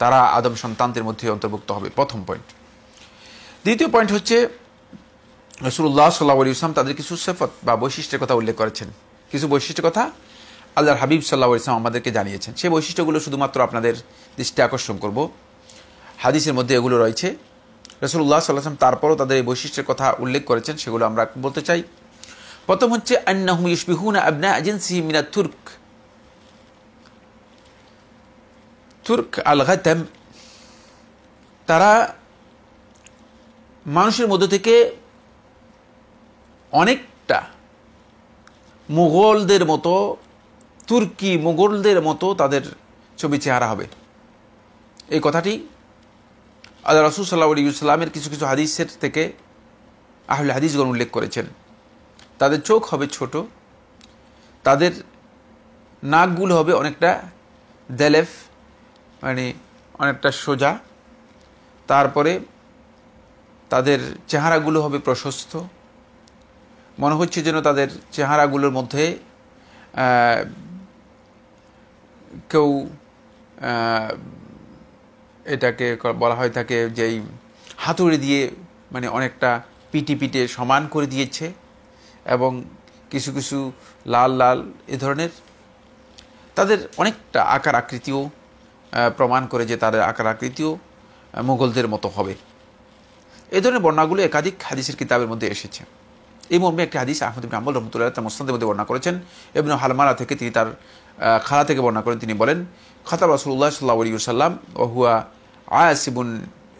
তারা আদম সন্তানদের মধ্যে অন্তর্ভুক্ত হবে। প্রথম পয়েন্ট দ্বিতীয় পয়েন্ট হচ্ছে রসুল্লাহ সাল্লাহ আলী ইসলাম তাদের কিছু সেফত বা বৈশিষ্ট্যের কথা উল্লেখ করেছেন। কিছু বৈশিষ্ট্যের কথা আল্লাহর হাবিব সাল্লাহ ইসলাম আমাদেরকে জানিয়েছেন। সেই বৈশিষ্ট্যগুলো শুধুমাত্র আপনাদের দৃষ্টি আকর্ষণ করব। হাদিসের মধ্যে এগুলো রয়েছে। রসুল্লাহ সাল্লাহাম তারপরও তাদের এই বৈশিষ্ট্যের কথা উল্লেখ করেছেন, সেগুলো আমরা বলতে চাই। প্রথম হচ্ছে, আন্নাহুম ইউসবিহুন আবনা এজেন্সি মিনা তুর্ক। তুর্ক আল তারা মানুষের মধ্য থেকে অনেকটা মুঘলদের মতো, তুর্কি মুঘলদের মতো তাদের ছবি চেহারা হবে। এই কথাটি আল্লাহ রসুল সাল্লাহ ইসলামের কিছু কিছু হাদিসের থেকে আহলে হাদিসগণ উল্লেখ করেছেন। তাদের চোখ হবে ছোট, তাদের নাকগুলো হবে অনেকটা দেলেফ মানে অনেকটা সোজা, তারপরে তাদের চেহারাগুলো হবে প্রশস্ত মনে হচ্ছে যেন তাদের চেহারাগুলোর মধ্যে কেউ এটাকে বলা হয় থাকে যেই হাতুড়ি দিয়ে মানে অনেকটা পিটি পিটে সমান করে দিয়েছে এবং কিছু কিছু লাল লাল এ ধরনের তাদের অনেকটা আকার আকৃতিও প্রমাণ করে যে তাদের আকার আকৃতিও মুঘলদের মতো হবে। এই ধরনের বর্ণাগুলো একাধিক হাদিসের কিতাবের মধ্যে এসেছে। এই মর্মে একটি হাদিস আহমদ ইবিন আম্বুল রহমতুল্লাহ তার মোস্তাদের মধ্যে বর্ণনা করেছেন। এবং হালমারা থেকে তিনি তার খালা থেকে বর্ণনা করেন, তিনি বলেন, খাতাব রাসুল্লাহ সাল্লাহ আলী সাল্লাম ওহুয়া আয়াসিবুন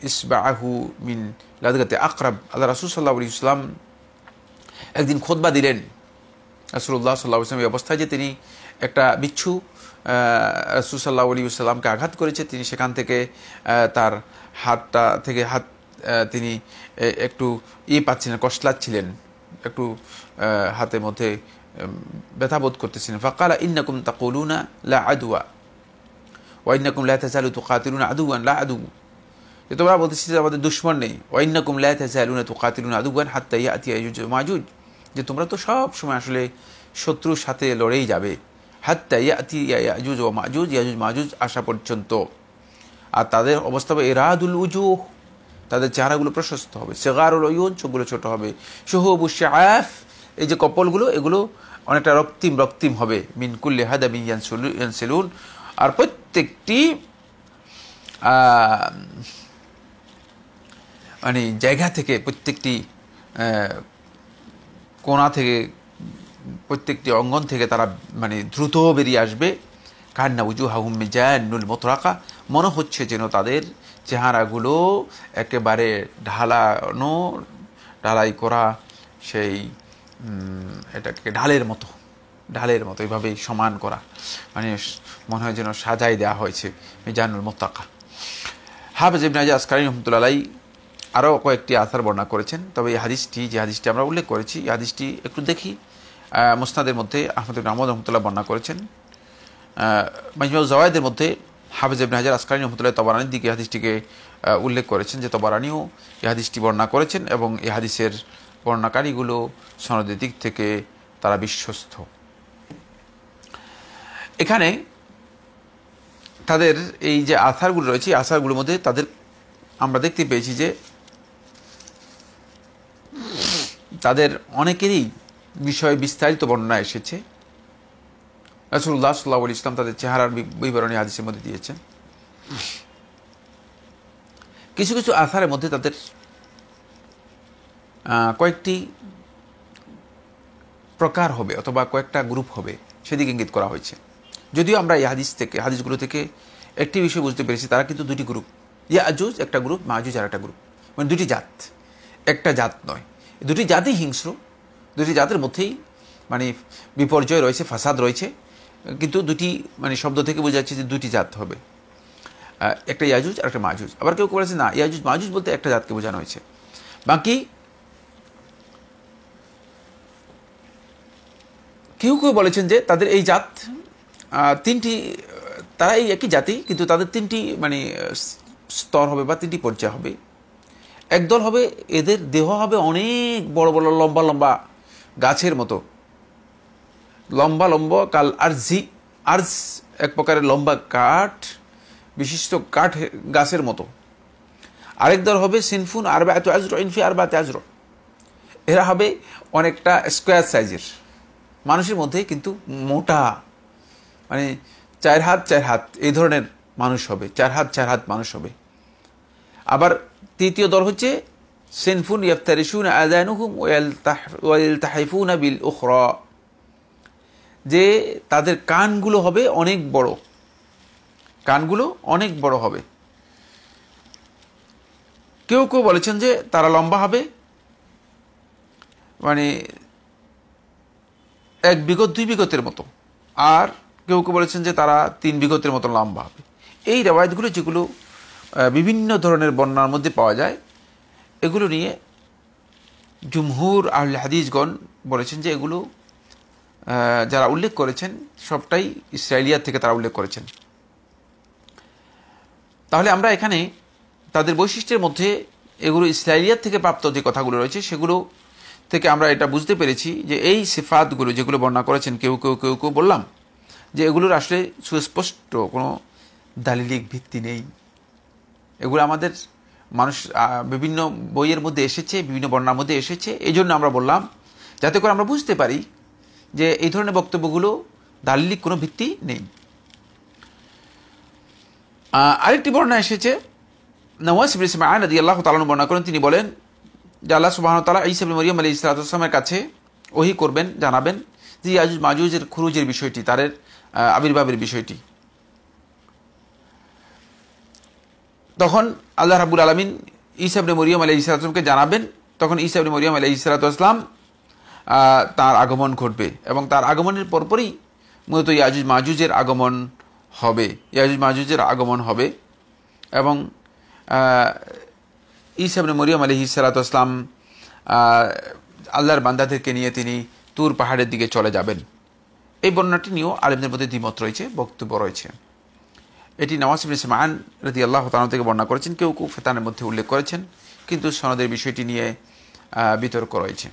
ইসবাহু মিন লাদগাতে আকরাব। আল্লাহ রাসুল সাল্লাহ আলী ইসলাম একদিন খোদবা দিলেন রাসুল্লাহ সাল্লাহ ইসলামের অবস্থায় যে তিনি একটা বিচ্ছু রসুল সাল্লাহ আলী সাল্লামকে আঘাত করেছে, তিনি সেখান থেকে তার হাতটা থেকে হাত তিনি একটু ই পাচ্ছিলেন কষলাচ্ছিলেন একটু হাতের মধ্যে ব্যথা বোধ করতেছিলেন। ফাকালা, ইন্নাকুম তাকুলুনা লা আদুয়া। ওয়াইন্নাকুম লা তাজালু তুকাতিলুনা আদুয়ান লা আদু। যে তোমরা বলতেছি যে আমাদের দুশ্মন নেই। ওয়াইন্নাকুম লা তাজালুনা তুকাতিলুনা আদুয়ান হাত্তা ইয়াতি ইয়াজুজ মাজুজ। যে তোমরা তো সব সময় আসলে শত্রুর সাথে লড়েই যাবে। হাত্তা ইয়াতি ইয়াজুজ ও মাজুজ, ইয়াজুজ মাজুজ আসা পর্যন্ত। আর তাদের অবস্থা এরাদুল উজুহ। তাদের চেহারাগুলো প্রশস্ত হবে। সেগারুল ইউন চোখগুলো ছোট হবে। সোহবু আফ এই যে কপলগুলো, এগুলো অনেকটা রক্তিম রক্তিম হবে। মিনকুল্লে হাদা মিন ইয়ানসেলুন। আর প্রত্যেকটি মানে জায়গা থেকে প্রত্যেকটি কোনা থেকে, প্রত্যেকটি অঙ্গন থেকে তারা মানে দ্রুত বেরিয়ে আসবে। কান্না উজু হাহুম্মে জানুল মতরাকা। মনে হচ্ছে যেন তাদের চেহারাগুলো একেবারে ঢালানো, ঢালাই করা সেই এটাকে ঢালের মতো ঢালের মতো এইভাবেই সমান করা। মানে মনে হয় যেন সাজাই দেওয়া হয়েছে মিজানুল মোত্তাকা। হাফেজ ইবনে আজা আসকারি রহমতুল্লাহ আরও কয়েকটি আথার বর্ণনা করেছেন, তবে এই হাদিসটি, যে হাদিসটি আমরা উল্লেখ করেছি, এই হাদিসটি একটু দেখি। মোস্তাদের মধ্যে আহমদ আহমদ রহমতুল্লাহ বর্ণনা করেছেন। মাজমুল জওয়ায়দের মধ্যে হাফিজ ইবনে হাজার আসকারি রহমতুল্লাহ তবারানির দিকে হাদিসটিকে উল্লেখ করেছেন যে তবারানিও এই হাদিসটি বর্ণনা করেছেন এবং এই হাদিসের বর্ণাকারীগুলো সনদের দিক থেকে তারা বিশ্বস্ত। এখানে তাদের এই যে আথারগুলো রয়েছে, এই আথারগুলোর মধ্যে তাদের আমরা দেখতে পেয়েছি যে তাদের অনেকেরই বিষয়ে বিস্তারিত বর্ণনা এসেছে। রাসুল্লাহ সাল্লাহ ইসলাম তাদের চেহারার বিবরণী আদিসের মধ্যে দিয়েছেন। কিছু কিছু আথারের মধ্যে তাদের কয়েকটি প্রকার হবে অথবা কয়েকটা গ্রুপ হবে সেদিকে ইঙ্গিত করা হয়েছে। যদিও আমরা এই হাদিস থেকে, হাদিসগুলো থেকে একটি বিষয় বুঝতে পেরেছি, তারা কিন্তু দুটি গ্রুপ। ইয়া আজুজ একটা গ্রুপ, মাজুজ আর একটা গ্রুপ। মানে দুটি জাত। একটা জাত নয়। দুটি জাতই হিংস্র, দুটি জাতের মধ্যেই মানে বিপর্যয় রয়েছে, ফাসাদ রয়েছে। কিন্তু দুটি মানে শব্দ থেকে বোঝা যাচ্ছে যে দুটি জাত হবে। একটা ইয়াজুজ আর একটা মাজুজ। আবার কেউ বলেছে, না, ইয়াজুজ, মাজুজ বলতে একটা জাতকে বোঝানো হয়েছে। বাকি কেউ কেউ বলেছেন যে তাদের এই জাত তিনটি তারা এই একই জাতি, কিন্তু তাদের তিনটি মানে স্তর হবে বা তিনটি পর্যায় হবে। একদল হবে, এদের দেহ হবে অনেক বড় বড় লম্বা লম্বা গাছের মতো। লম্বা লম্বা কাল আরজি, আর্জ এক প্রকারের লম্বা কাঠ, বিশিষ্ট কাঠ গাছের মতো। আরেক দল হবে সিনফুন আর বা এত আজর, ইনফি আর বা আজর। এরা হবে অনেকটা স্কোয়ার সাইজের। মানুষের মধ্যে কিন্তু মোটা। মানে চার হাত চার হাত এই ধরনের মানুষ হবে। চার হাত চার হাত মানুষ হবে। আবার তৃতীয় দল হচ্ছে সেনফুন ইয়াফতারিসুন আদানুহুম ওয়াল তাহাইফুন বিল উখরা। যে তাদের কানগুলো হবে অনেক বড়। কানগুলো অনেক বড় হবে। কেউ কেউ বলেছেন যে তারা লম্বা হবে। মানে এক বিগত দুই বিগতের মতো। আর কেউ কেউ বলেছেন যে তারা তিন বিগতের মতো লম্বা হবে। এই রেওয়ায়তগুলো যেগুলো বিভিন্ন ধরনের বন্যার মধ্যে পাওয়া যায় এগুলো নিয়ে জুমহুর আহলে হাদিসগণ বলেছেন যে এগুলো আহ, যারা উল্লেখ করেছেন, সবটাই ইসরায়েলিয়ার থেকে তারা উল্লেখ করেছেন। তাহলে আমরা এখানে তাদের বৈশিষ্ট্যের মধ্যে এগুলো ইসরায়েলিয়ার থেকে প্রাপ্ত যে কথাগুলো রয়েছে, সেগুলো থেকে আমরা এটা বুঝতে পেরেছি যে এই সিফাতগুলো যেগুলো বর্ণনা করেছেন, কেউ কেউ কেউ কেউ বললাম যে এগুলোর আসলে সুস্পষ্ট কোনো দালিলিক ভিত্তি নেই। এগুলো আমাদের মানুষ বিভিন্ন বইয়ের মধ্যে এসেছে, বিভিন্ন বর্ণার মধ্যে এসেছে এই জন্য আমরা বললাম, যাতে করে আমরা বুঝতে পারি যে এই ধরনের বক্তব্যগুলো দালিলিক কোনো ভিত্তি নেই। আরেকটি বর্ণনা এসেছে, নওয়াজ ইবনে ইসমাইল রাদি আল্লাহ তালান বর্ণনা করেন, তিনি বলেন যে আল্লাহ সুবাহ তালা ঈসা ইবনে মরিয়ম আলী ইসলাতামের কাছে ওহি করবেন, জানাবেন যে ইয়াজুজ মাজুজের খুরুজের বিষয়টি, তাদের আবির্ভাবের বিষয়টি। তখন আল্লাহ রাবুল আলমিন ইসাবনে মরিয়ম আলী ইসলাতামকে জানাবেন, তখন ইসাবনে মরিয়ম আলী ইসলাতাম তার আগমন ঘটবে এবং তার আগমনের পরপরই মূলত ইয়াজুজ মাজুজের আগমন হবে ইয়াজুজ মাজুজের আগমন হবে এবং ইসাবনে মরিয়ম আলী ইসালাতাম আল্লাহর বান্দাদেরকে নিয়ে তিনি তুর পাহাড়ের দিকে চলে যাবেন। এই বর্ণনাটি নিয়েও আলেমদের মধ্যে দ্বিমত রয়েছে, বক্তব্য রয়েছে। এটি নওয়াজ ইসমাইল রাদি আল্লাহ তাআলা থেকে বর্ণনা করেছেন, কেউ কেউ ফেতানের মধ্যে উল্লেখ করেছেন, কিন্তু সনদের বিষয়টি নিয়ে বিতর্ক রয়েছে।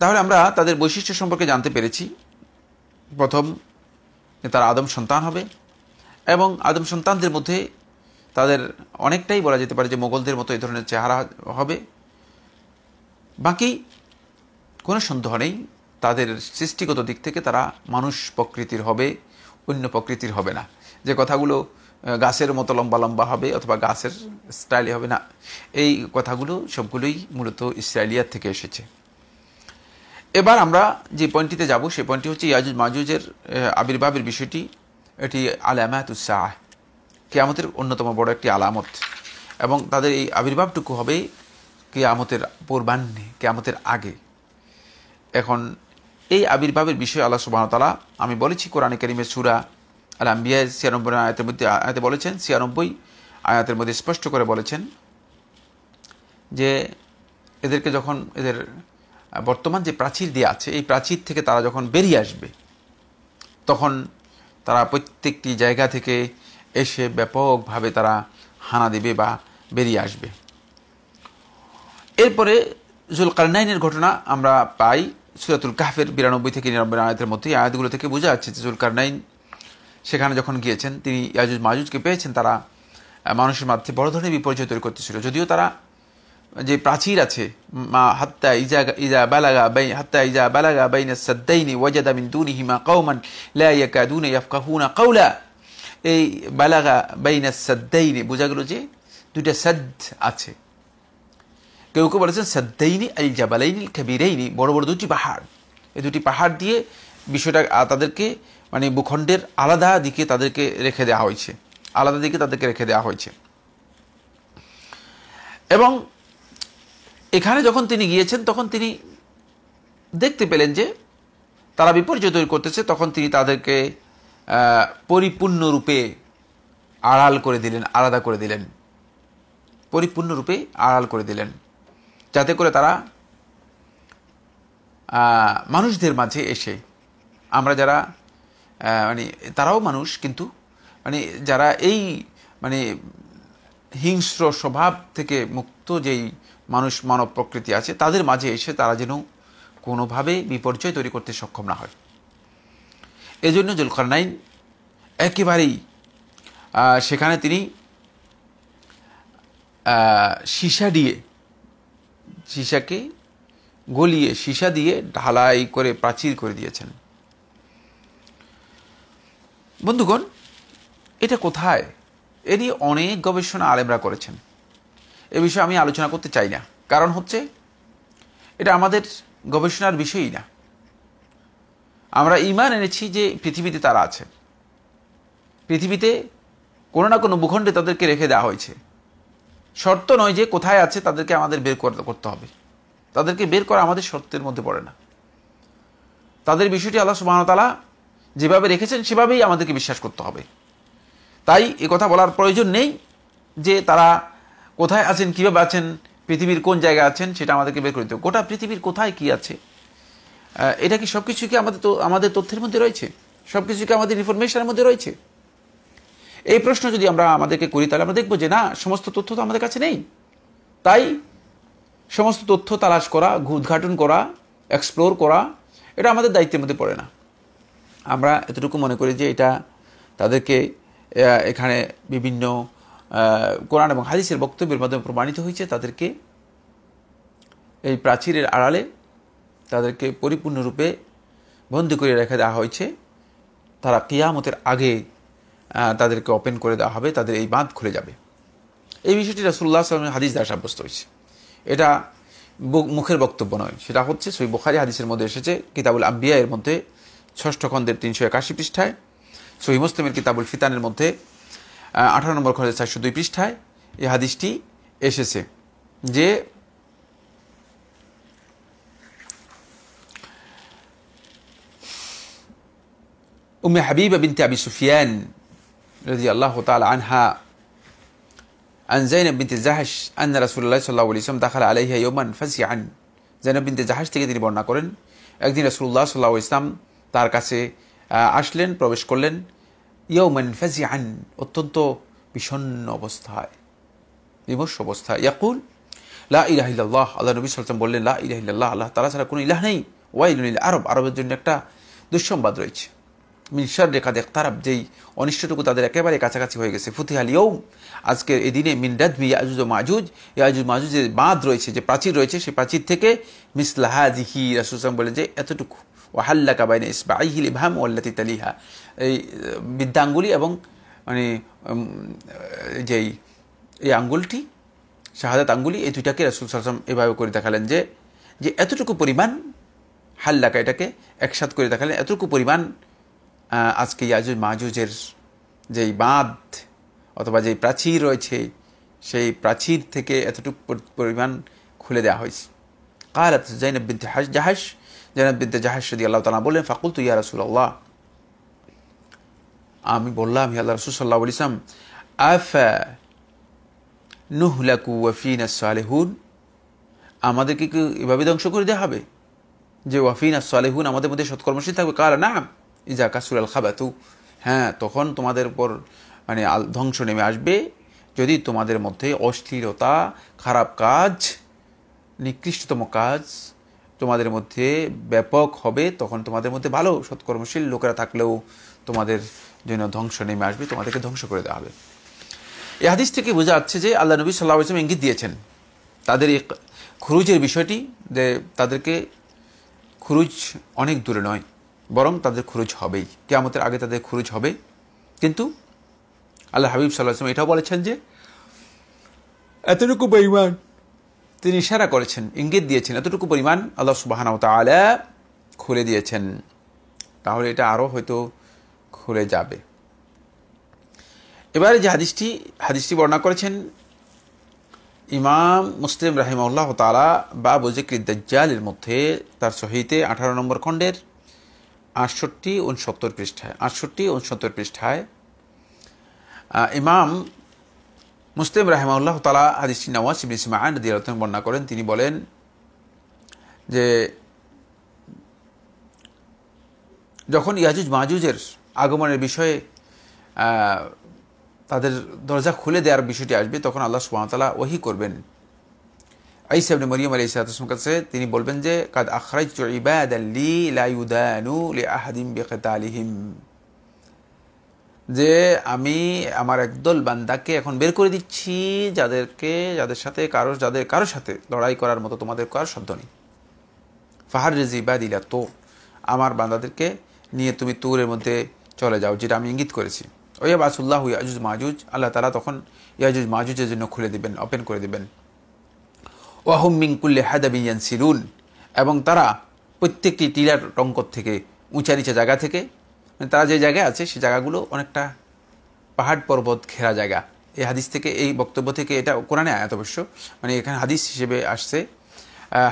তাহলে আমরা তাদের বৈশিষ্ট্য সম্পর্কে জানতে পেরেছি। প্রথম তারা আদম সন্তান হবে এবং আদম সন্তানদের মধ্যে তাদের অনেকটাই বলা যেতে পারে যে মোগলদের মতো এই ধরনের চেহারা হবে। বাকি কোনো সন্দেহ নেই, তাদের সৃষ্টিগত দিক থেকে তারা মানুষ প্রকৃতির হবে, অন্য প্রকৃতির হবে না। যে কথাগুলো গাছের মতো লম্বা লম্বা হবে অথবা গাছের স্টাইলে হবে না, এই কথাগুলো সবগুলোই মূলত ইসরায়েলিয়ার থেকে এসেছে। এবার আমরা যে পয়েন্টটিতে যাব সেই পয়েন্টটি হচ্ছে ইয়াজুজ মাজুজের আবির্ভাবের বিষয়টি। এটি আলামাতুসাহ কেয়ামতের অন্যতম বড় একটি আলামত। এবং তাদের এই আবির্ভাবটুকু হবে কেয়ামতের পূর্বাহ্নে, কেয়ামতের আগে। এখন, এই আবির্ভাবের বিষয়ে আল্লাহ সুবাহ তালা আমি বলেছি কোরআনে করিমের সুরা আল আম্বিয়া ছিয়ানব্বই আয়াতের মধ্যে, আয়াতে বলেছেন, ছিয়ানব্বই আয়াতের মধ্যে স্পষ্ট করে বলেছেন যে এদেরকে যখন, এদের বর্তমান যে প্রাচীর দিয়ে আছে, এই প্রাচীর থেকে তারা যখন বেরিয়ে আসবে, তখন তারা প্রত্যেকটি জায়গা থেকে এসে ব্যাপকভাবে তারা হানা দেবে বা বেরিয়ে আসবে। এরপরে জুলকারনাইনের ঘটনা আমরা পাই সুরাতুল কাহফের বিরানব্বই থেকে নিরানব্বই আয়াতের মধ্যে। এই আয়াতগুলো থেকে বোঝা যাচ্ছে যে জুলকারনাইন সেখানে যখন গিয়েছেন, তিনি ইয়াজুজ মাজুজকে পেয়েছেন, তারা মানুষের মধ্যে বড় ধরনের বিপর্যয় তৈরি করতেছিল। যদিও তারা যে প্রাচীর আছে, মা হাত্তা ইজা ইজা বালাগা বাই, হাত্তা ইজা বালাগা বাইনা সাদ্দাইনি ওয়াজাদা মিন দুনিহিমা কওমান লা ইয়াকাদুনা ইয়াফকাহুনা কাওলা। এই বালাগা বাইনা সাদ্দাইনি, বোঝা গেল যে দুইটা সাদ আছে। কেউ কেউ বলেছেন সাদ্দাইনি আল জাবালাইনি কাবিরাইনি, বড় বড় দুটি পাহাড়। এই দুটি পাহাড় দিয়ে বিষয়টা তাদেরকে মানে ভূখণ্ডের আলাদা দিকে তাদেরকে রেখে দেওয়া হয়েছে। আলাদা দিকে তাদেরকে রেখে দেওয়া হয়েছে। এবং এখানে যখন তিনি গিয়েছেন, তখন তিনি দেখতে পেলেন যে তারা বিপর্যয় তৈরি করতেছে, তখন তিনি তাদেরকে পরিপূর্ণরূপে আড়াল করে দিলেন, আলাদা করে দিলেন। পরিপূর্ণরূপে আড়াল করে দিলেন। যাতে করে তারা মানুষদের মাঝে এসে, আমরা যারা মানে তারাও মানুষ, কিন্তু মানে যারা এই মানে হিংস্র স্বভাব থেকে মুক্ত যেই মানুষ মানব প্রকৃতি আছে, তাদের মাঝে এসে তারা যেন কোনোভাবে বিপর্যয় তৈরি করতে সক্ষম না হয়। এজন্য জুলকারনাইন একেবারেই সেখানে তিনি সীসা দিয়ে, সীসাকে গলিয়ে, সীসা দিয়ে ঢালাই করে প্রাচীর করে দিয়েছেন। বন্ধুগণ, এটা কোথায়? এ নিয়ে অনেক গবেষণা আলেমরা করেছেন। এ বিষয়ে আমি আলোচনা করতে চাই না। কারণ হচ্ছে, এটা আমাদের গবেষণার বিষয়ই না। আমরা ইমান এনেছি যে পৃথিবীতে তারা আছে। পৃথিবীতে কোনো না কোনো ভূখণ্ডে তাদেরকে রেখে দেওয়া হয়েছে। শর্ত নয় যে কোথায় আছে, তাদেরকে আমাদের বের করতে হবে। তাদেরকে বের করা আমাদের শর্তের মধ্যে পড়ে না। তাদের বিষয়টি আল্লাহ সুবাহতালা যেভাবে রেখেছেন, সেভাবেই আমাদেরকে বিশ্বাস করতে হবে। তাই কথা বলার প্রয়োজন নেই যে তারা কোথায় আছেন, কীভাবে আছেন, পৃথিবীর কোন জায়গায় আছেন, সেটা আমাদেরকে বের করে দিতে গোটা পৃথিবীর কোথায় কি আছে? এটা কি সব কিছু কি আমাদের আমাদের তথ্যের মধ্যে রয়েছে? সব কিছু কি আমাদের ইনফরমেশনের মধ্যে রয়েছে? এই প্রশ্ন যদি আমরা আমাদেরকে করি, তাহলে আমরা দেখব যে না, সমস্ত তথ্য তো আমাদের কাছে নেই। তাই সমস্ত তথ্য তালাশ করা, উদ্ঘাটন করা এক্সপ্লোর করা, এটা আমাদের দায়িত্বের মধ্যে পড়ে না। আমরা এতটুকু মনে করি যে এটা তাদেরকে এখানে বিভিন্ন কোরআন এবং হাদিসের বক্তব্যের মাধ্যমে প্রমাণিত হয়েছে, তাদেরকে এই প্রাচীরের আড়ালে তাদেরকে পরিপূর্ণরূপে বন্দি করে রেখে দেওয়া হয়েছে। তারা কিয়ামতের আগে তাদেরকে ওপেন করে দেওয়া হবে, তাদের এই বাঁধ খুলে যাবে। এই বিষয়টি রাসুল্লাহ সাল্লামের হাদিস দ্বারা সাব্যস্ত হয়েছে। এটা মুখের বক্তব্য নয়, সেটা হচ্ছে সই বোখারি হাদিসের মধ্যে এসেছে, কিতাবুল আম্বিয়া এর মধ্যে, ষষ্ঠ খন্দের তিনশো একাশি পৃষ্ঠায়, সহি মুসলিমের কিতাবুল ফিতানের মধ্যে আঠারো নম্বর খন্ডের চারশো দুই পৃষ্ঠায় এই হাদিসটি এসেছে যে উম্মে হাবিবা বিনতে আবি সুফিয়ান رضي الله تعالى عنها عن زينب بنت জাহাশ أن رسول الله صلى الله عليه وسلم دخل عليها يوما فزعا জৈনব বিনতে জাহাজ থেকে তিনি বর্ণনা করেন একদিন রসুল্লাহ সাল্লাহ ইসলাম তার কাছে আসলেন প্রবেশ করলেন ইয়ৌমান ফাজিয়ান অত্যন্ত বিষণ্ন অবস্থায় বিমর্ষ অবস্থায় ইয়াকুল লা ইলাহিল্লাহ আল্লাহ নবী সাল্লাম বললেন লা ইলাহিল্লাহ আল্লাহ তালা ছাড়া কোনো ইলাহ নেই। ওয়াইলুল আরব আরবের জন্য একটা দুঃসংবাদ রয়েছে। মিনসার রেখা দেখ তারাব যেই অনিষ্টটুকু তাদের একেবারে কাছাকাছি হয়ে গেছে। ফুতিহাল ইয়ৌম আজকের এই দিনে মিনডাদ মি ইয়াজুজ ও মাজুজ। ইয়াজুজ মাজুজ যে বাঁধ রয়েছে, যে প্রাচীর রয়েছে, সেই প্রাচীর থেকে মিসলাহাজিহি রাসুসাম বলে যে এতটুকু। ওয়াহাল্লা কাবাইনে ইসবাইহিল ইভাম ওল্লাতি তালিহা। এই, বিদ্যাঙ্গুলি এবং মানে যেই এই আঙ্গুলটি, শাহাদাত আঙ্গুলি, এই দুইটাকে রাসুল সালাম এভাবে করে দেখালেন যে যে এতটুকু পরিমাণ হাল্লাকা এটাকে একসাথ করে দেখালেন, এতটুকু পরিমাণ আজকে ইয়াজুজ মাহুজের যেই বাঁধ অথবা যেই প্রাচীর রয়েছে, সেই প্রাচীর থেকে এতটুকু পরিমাণ খুলে দেওয়া হয়েছে। কালাত জৈনব বিনতে জাহাস জৈনব বিনতে জাহাস যদি আল্লাহ তালা বললেন ফাকুল তু ইয়া রসুল্লাহ আমি বললাম ইয়া আল্লাহ রসুল সাল্লাহ ইসলাম আফা নুহলাকু ওয়ফিন সালেহুন? আমাদেরকে কি এভাবে ধ্বংস করে দেওয়া হবে? যে ওয়াফিন সালেহুন, আমাদের মধ্যে সৎকর্মশীল থাকবে? কার না ইজা কাসুর আল খাবাতু হ্যাঁ তখন তোমাদের উপর মানে ধ্বংস নেমে আসবে। যদি তোমাদের মধ্যে অশ্লীলতা খারাপ কাজ, নিকৃষ্টতম কাজ তোমাদের মধ্যে ব্যাপক হবে, তখন তোমাদের মধ্যে ভালো সৎকর্মশীল লোকেরা থাকলেও তোমাদের জন্য ধ্বংস নেমে আসবে, তোমাদেরকে ধ্বংস করে দেওয়া হবে। এই হাদিস থেকে বোঝা যাচ্ছে যে আল্লাহ নবী সাল্লাহ ইসলাম ইঙ্গিত দিয়েছেন, তাদের এই খুরুজের বিষয়টি যে তাদেরকে খুরুজ অনেক দূরে নয়, বরং তাদের খুরুজ হবেই। কেয়ামতের আগে তাদের খুরুজ হবে। কিন্তু আল্লাহ হাবিব সাল্লাহ আসলাম এটাও বলেছেন যে, এতটুকু পরিমাণ তিনি ইশারা করেছেন, ইঙ্গিত দিয়েছেন, এতটুকু পরিমাণ আল্লাহ সুবাহানাও তালা খুলে দিয়েছেন। তাহলে এটা আরও হয়তো খুলে যাবে। এবারে যে হাদিসটি হাদিসটি বর্ণনা করেছেন ইমাম মুসলিম রাহিমাল্লাহ তালা বা বজিক্রিদ দাজ্জালের মধ্যে, তার সহিতে আঠারো নম্বর খণ্ডের আটষট্টি উনসত্তর পৃষ্ঠায়, আটষট্টি উনসত্তর পৃষ্ঠায় ইমাম মুসলিম রাহেমাউল্লাহ তালা হাদিসটি নওয়াজ ইবনে রদি বর্ণনা করেন। তিনি বলেন যে, যখন ইয়াজুজ মাজুজের আগমনের বিষয়ে তাদের দরজা খুলে দেওয়ার বিষয়টি আসবে, তখন আল্লাহ সুবাহতালা ওহি করবেন। আইসাবনে মরিয়ম আলী ইসলাতাম কাছে তিনি বলবেন যে, কাদ আখরাই ইবাদ আল্লি লি আহাদিম যে আমি আমার একদল বান্দাকে এখন বের করে দিচ্ছি, যাদেরকে, যাদের সাথে কারও যাদের কারোর সাথে লড়াই করার মতো তোমাদের কারোর শব্দ নেই। ফাহার রেজি বা দিলা তো আমার বান্দাদেরকে নিয়ে তুমি তুরের মধ্যে চলে যাও, যেটা আমি ইঙ্গিত করেছি। ওয়া বাসুল্লাহ ইয়াজুজ মাহুজ আল্লাহ তালা তখন ইয়াজুজ মাহুজের জন্য খুলে দিবেন ওপেন করে দিবেন। ওয়াহুম মিঙ্কুল্লে হাদাবিয়ান সিলুন এবং তারা প্রত্যেকটি টিলার টঙ্কর থেকে উঁচা নিচা জায়গা থেকে মানে তারা যে জায়গায় আছে সেই জায়গাগুলো অনেকটা পাহাড় পর্বত ঘেরা জায়গা। এই হাদিস থেকে, এই বক্তব্য থেকে এটা কোরআনে আয়াত অবশ্য মানে এখানে হাদিস হিসেবে আসছে।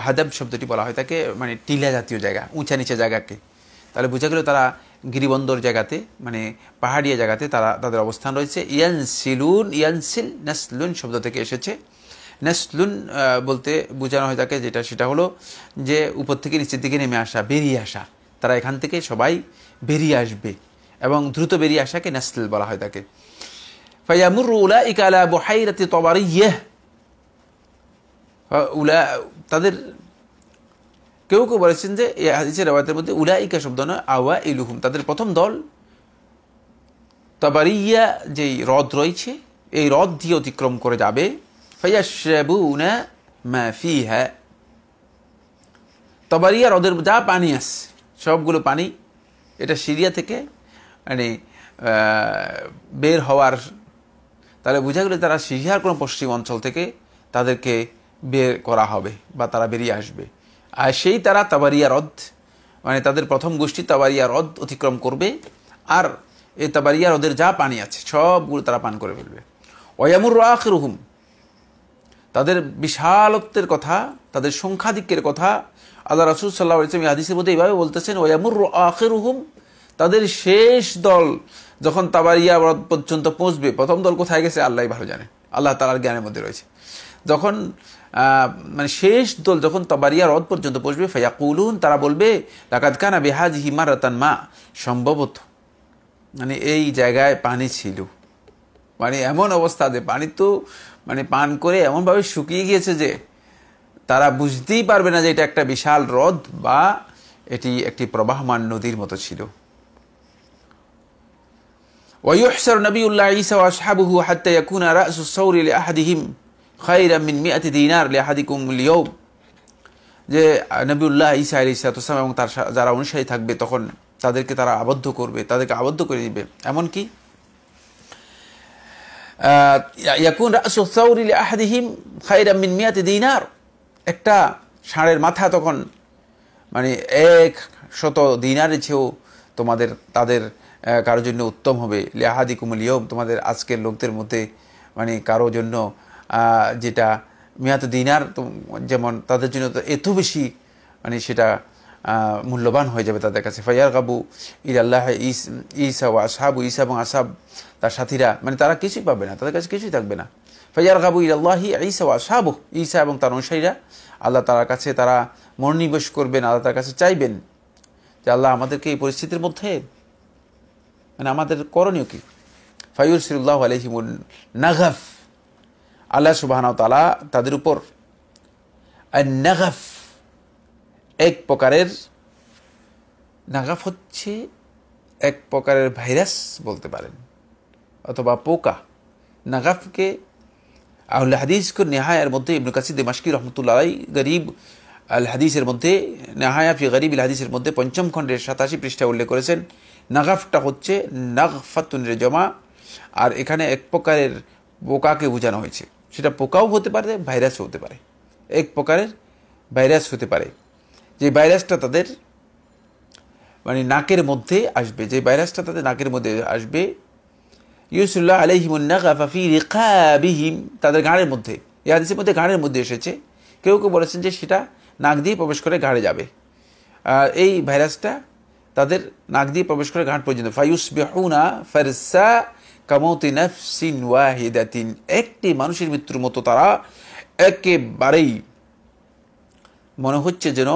হাদাব শব্দটি বলা হয় তাকে মানে টিলা জাতীয় জায়গা, উঁচা নিচা জায়গাকে। তাহলে বোঝা গেল তারা গিরিবন্দর জায়গাতে মানে পাহাড়িয়া জায়গাতে তারা, তাদের অবস্থান রয়েছে। ইয়ান সিলুন ইয়ানসিল, নাসলুন শব্দ থেকে এসেছে। নাসলুন বলতে বোঝানো হয় তাকে যেটা, সেটা হলো যে উপর থেকে নিচের দিকে নেমে আসা, বেরিয়ে আসা। তারা এখান থেকে সবাই বেরিয়ে আসবে এবং দ্রুত বেরিয়ে আসাকে নাসল বলা হয় তাকে। ফাইয়ামুর উলা ইকালা বহাইরাতি তবারিয়ে উলা, তাদের কেউ কেউ বলেছেন যে এই হাদিসের রেওয়ায়তের মধ্যে উলাইকা শব্দ নয় আওয়া ইলুহুম তাদের প্রথম দল তবারিয়া যেই হ্রদ রয়েছে, এই হ্রদ দিয়ে অতিক্রম করে যাবে। ফাইয়াশরাবুনা মা ফিহা। তবারিয়া হ্রদের যা পানি আছে, সবগুলো পানি এটা সিরিয়া থেকে মানে বের হওয়ার, তাহলে বোঝা গেলে তারা সিরিয়ার কোনো পশ্চিম অঞ্চল থেকে তাদেরকে বের করা হবে বা তারা বেরিয়ে আসবে। আর সেই তারা তাবারিয়া হ্রদ মানে তাদের প্রথম গোষ্ঠী তাবারিয়া হ্রদ অতিক্রম করবে, আর এই তাবারিয়া হ্রদের যা পানি আছে, সবগুলো তারা পান করে ফেলবে। ওয়ামুর রাখ রুহুম তাদের বিশালত্বের কথা, তাদের সংখ্যাধিক্যের কথা আল্লাহ রসুল সাল্লাহ ইসলাম হাদিসের মধ্যে এইভাবে বলতেছেন ওয়ামুর আখের হুম তাদের শেষ দল যখন তাবারিয়া পর্যন্ত পৌঁছবে, প্রথম দল কোথায় গেছে আল্লাহ ভালো জানে, আল্লাহ তালার জ্ঞানের মধ্যে রয়েছে। যখন মানে শেষ দল যখন তবারিয়া হ্রদ পর্যন্ত পৌঁছবে ফায়াকুলুন, তারা বলবে লাকাত কানা বেহাজ হিমারাতান মা। সম্ভবত মানে এই জায়গায় পানি ছিল। মানে এমন অবস্থা যে পানি তো মানে পান করে এমনভাবে শুকিয়ে গিয়েছে যে তারা বুঝতেই পারবে না যে এটা একটা বিশাল হ্রদ বা এটি একটি প্রবাহমান নদীর মতো ছিল। ওয়ুহসর নবী উল্লাহ ইসা আসহাবুহু হাত্তা ইয়াকুনা রাসুস সাউরি আহাদিহিম। খাইরা মিন মিয়াতি দিনার লিয়াহাদিকুম লিয়ম যে নবীউল্লাহ ইসা আলি ইসালাম এবং তার যারা অনুসারী থাকবে তখন তাদেরকে তারা আবদ্ধ করবে, তাদেরকে আবদ্ধ করে দিবে। এমনকি ইয়াকুন রাসৌরিল আহাদিহিম দিনার। একটা ষাঁড়ের মাথা তখন মানে এক শত দিনারের ছেও তোমাদের, তাদের কারোর জন্য উত্তম হবে। লিয়াহাদি কুমলিয়ম তোমাদের আজকের লোকদের মধ্যে মানে কারও জন্য যেটা মেয়াদ দিনার যেমন তাদের জন্য তো এত বেশি মানে সেটা মূল্যবান হয়ে যাবে তাদের কাছে। ফাইয়ার কাবু ইর আল্লাহ ইস ইসা ও আসাবু ইসা এবং আসাব তার সাথীরা মানে তারা কিছুই পাবে না, তাদের কাছে কিছুই থাকবে না। ফাইয়ার কাবু ইর আল্লাহি ইসা ও আসাবু ইসা এবং তার অনুসারীরা, আল্লাহ তার কাছে তারা মনোনিবেশ করবেন, আল্লাহ তার কাছে চাইবেন যে আল্লাহ আমাদেরকে এই পরিস্থিতির মধ্যে মানে আমাদের করণীয় কি? ফাইউর সিরুল্লাহ আলহিমুল নাগাফ। আল্লাহ সুবাহ তালা তাদের উপর নাগাফ এক প্রকারের নাগাফ হচ্ছে এক প্রকারের ভাইরাস বলতে পারেন অথবা পোকা। নাগাফকে আহুল হাদিসকে নেহায়ের মধ্যে ইবনু কাসিদ মাসকি রহমতুল্লাহ গরিব আল হাদিসের মধ্যে, নেহায়া ফি গরিব ইল হাদিসের মধ্যে পঞ্চম খণ্ডের সাতাশি পৃষ্ঠা উল্লেখ করেছেন, নাগাফটা হচ্ছে নাগফাতুনের জমা আর এখানে এক প্রকারের পোকাকে বোঝানো হয়েছে। সেটা পোকাও হতে পারে, ভাইরাসও হতে পারে। এক প্রকারের ভাইরাস হতে পারে। যে ভাইরাসটা তাদের মানে নাকের মধ্যে আসবে, যে ভাইরাসটা তাদের নাকের মধ্যে আসবে, ইউসুল্লাহ আলহিমুন্নাফি রেখাবিহিম তাদের গাঁড়ের মধ্যে। এই হাদিসের মধ্যে গাঁড়ের মধ্যে এসেছে। কেউ কেউ বলেছেন যে সেটা নাক দিয়ে প্রবেশ করে গাঁড়ে যাবে। আর এই ভাইরাসটা তাদের নাক দিয়ে প্রবেশ করে ঘাট পর্যন্ত। ফাইউস বেহুনা ফারসা কামতি নাফসিন ওয়াহিদাতিন। একটি মানুষের মৃত্যুর মতো তারা একেবারেই মনে হচ্ছে যেন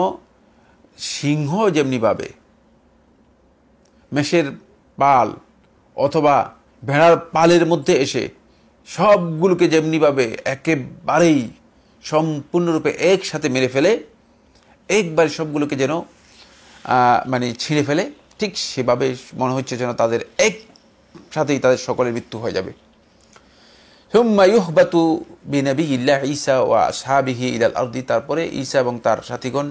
সিংহ যেমনি পাবে। মেষের পাল অথবা ভেড়ার পালের মধ্যে এসে সবগুলোকে যেমনিভাবে একেবারেই সম্পূর্ণরূপে একসাথে মেরে ফেলে, একবার সবগুলোকে যেন মানে ছিঁড়ে ফেলে, ঠিক সেভাবে মনে হচ্ছে যেন তাদের এক সাথেই তাদের সকলের মৃত্যু হয়ে যাবে। হুম্মায়ুহবাতু বিনবী ইল্লাহ ঈসা ও সাহাবিহি ইলাল আর্দি, তারপরে ঈসা এবং তার সাথীগণ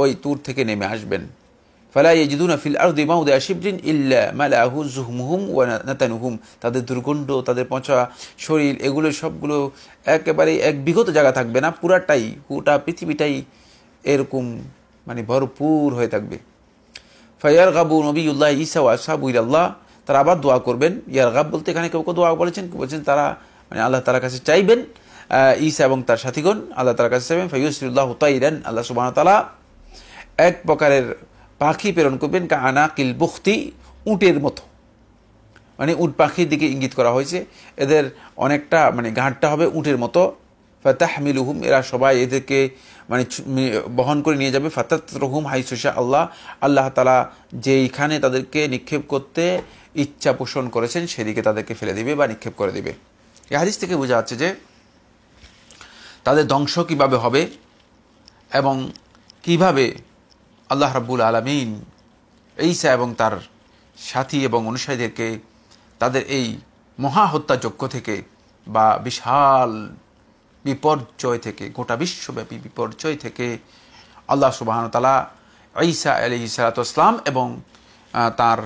ওই তুর থেকে নেমে আসবেন। ফালা ইয়াজিদুনা ফিল আরদি মাউদা শিবরিন ইল্লা মালাহু জুহমুহুম ওয়া নাতানুহুম। তাদের দুর্গন্ধ, তাদের পচা শরীর, এগুলো সবগুলো একেবারে এক বিগত জায়গা থাকবে না, পুরাটাই, গোটা পৃথিবীটাই এরকম মানে ভরপুর হয়ে থাকবে। ফায়ার গাবু নবীউল্লাহ ইসা ওয়া সাহাবু ইল্লাহ তারা আবার দোয়া করবেন। ইয়ার গাব বলতে এখানে কেউ কেউ দোয়া বলেছেন, বলছেন তারা মানে আল্লাহ তালার কাছে চাইবেন ঈসা এবং তার সাথীগণ, আল্লাহ তালার কাছে চাইবেন ফাইসুল্লাহ তাইরেন, আল্লাহ সুবাহ তালা এক প্রকারের পাখি প্রেরণ করবেন কা আনাকিল বুখতি, উটের মতো। মানে উট পাখির দিকে ইঙ্গিত করা হয়েছে, এদের অনেকটা মানে ঘাটটা হবে উটের মতো। ফাতাহমিলুহুম, এরা সবাই এদেরকে মানে বহন করে নিয়ে যাবে। ফাতাত রহুম হাইসুশা আল্লাহ আল্লাহ তালা যেইখানে তাদেরকে নিক্ষেপ করতে ইচ্ছা পোষণ করেছেন, সেদিকে তাদেরকে ফেলে দিবে বা নিক্ষেপ করে দিবে। এই হাদিস থেকে বোঝা যাচ্ছে যে তাদের ধ্বংস কীভাবে হবে এবং কীভাবে আল্লাহ রাব্বুল আলমিন ঈসা এবং তার সাথী এবং অনুসারীদেরকে তাদের এই মহা হত্যাযজ্ঞ থেকে বা বিশাল বিপর্যয় থেকে, গোটা বিশ্বব্যাপী বিপর্যয় থেকে আল্লাহ সুবাহতালা ঈসা আলি সালাতাম এবং তার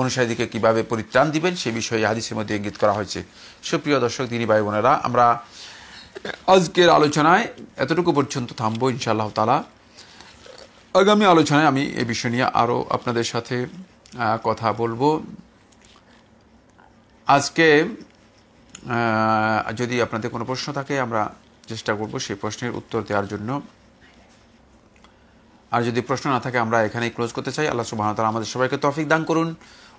অনুসারীদিকে কীভাবে পরিত্রাণ দিবেন সে বিষয়ে হাদিসের মধ্যে ইঙ্গিত করা হয়েছে। সুপ্রিয় দর্শক দিনী ভাই বোনেরা, আমরা আজকের আলোচনায় এতটুকু পর্যন্ত থামবো ইনশাআল্লাহ তালা আগামী আলোচনায় আমি এ বিষয় নিয়ে আরও আপনাদের সাথে কথা বলব। আজকে যদি আপনাদের কোনো প্রশ্ন থাকে, আমরা চেষ্টা করব সেই প্রশ্নের উত্তর দেওয়ার জন্য। আর যদি প্রশ্ন না থাকে, আমরা এখানেই ক্লোজ করতে চাই। আল্লাহ সুবাহ আমাদের সবাইকে তফিক দান করুন।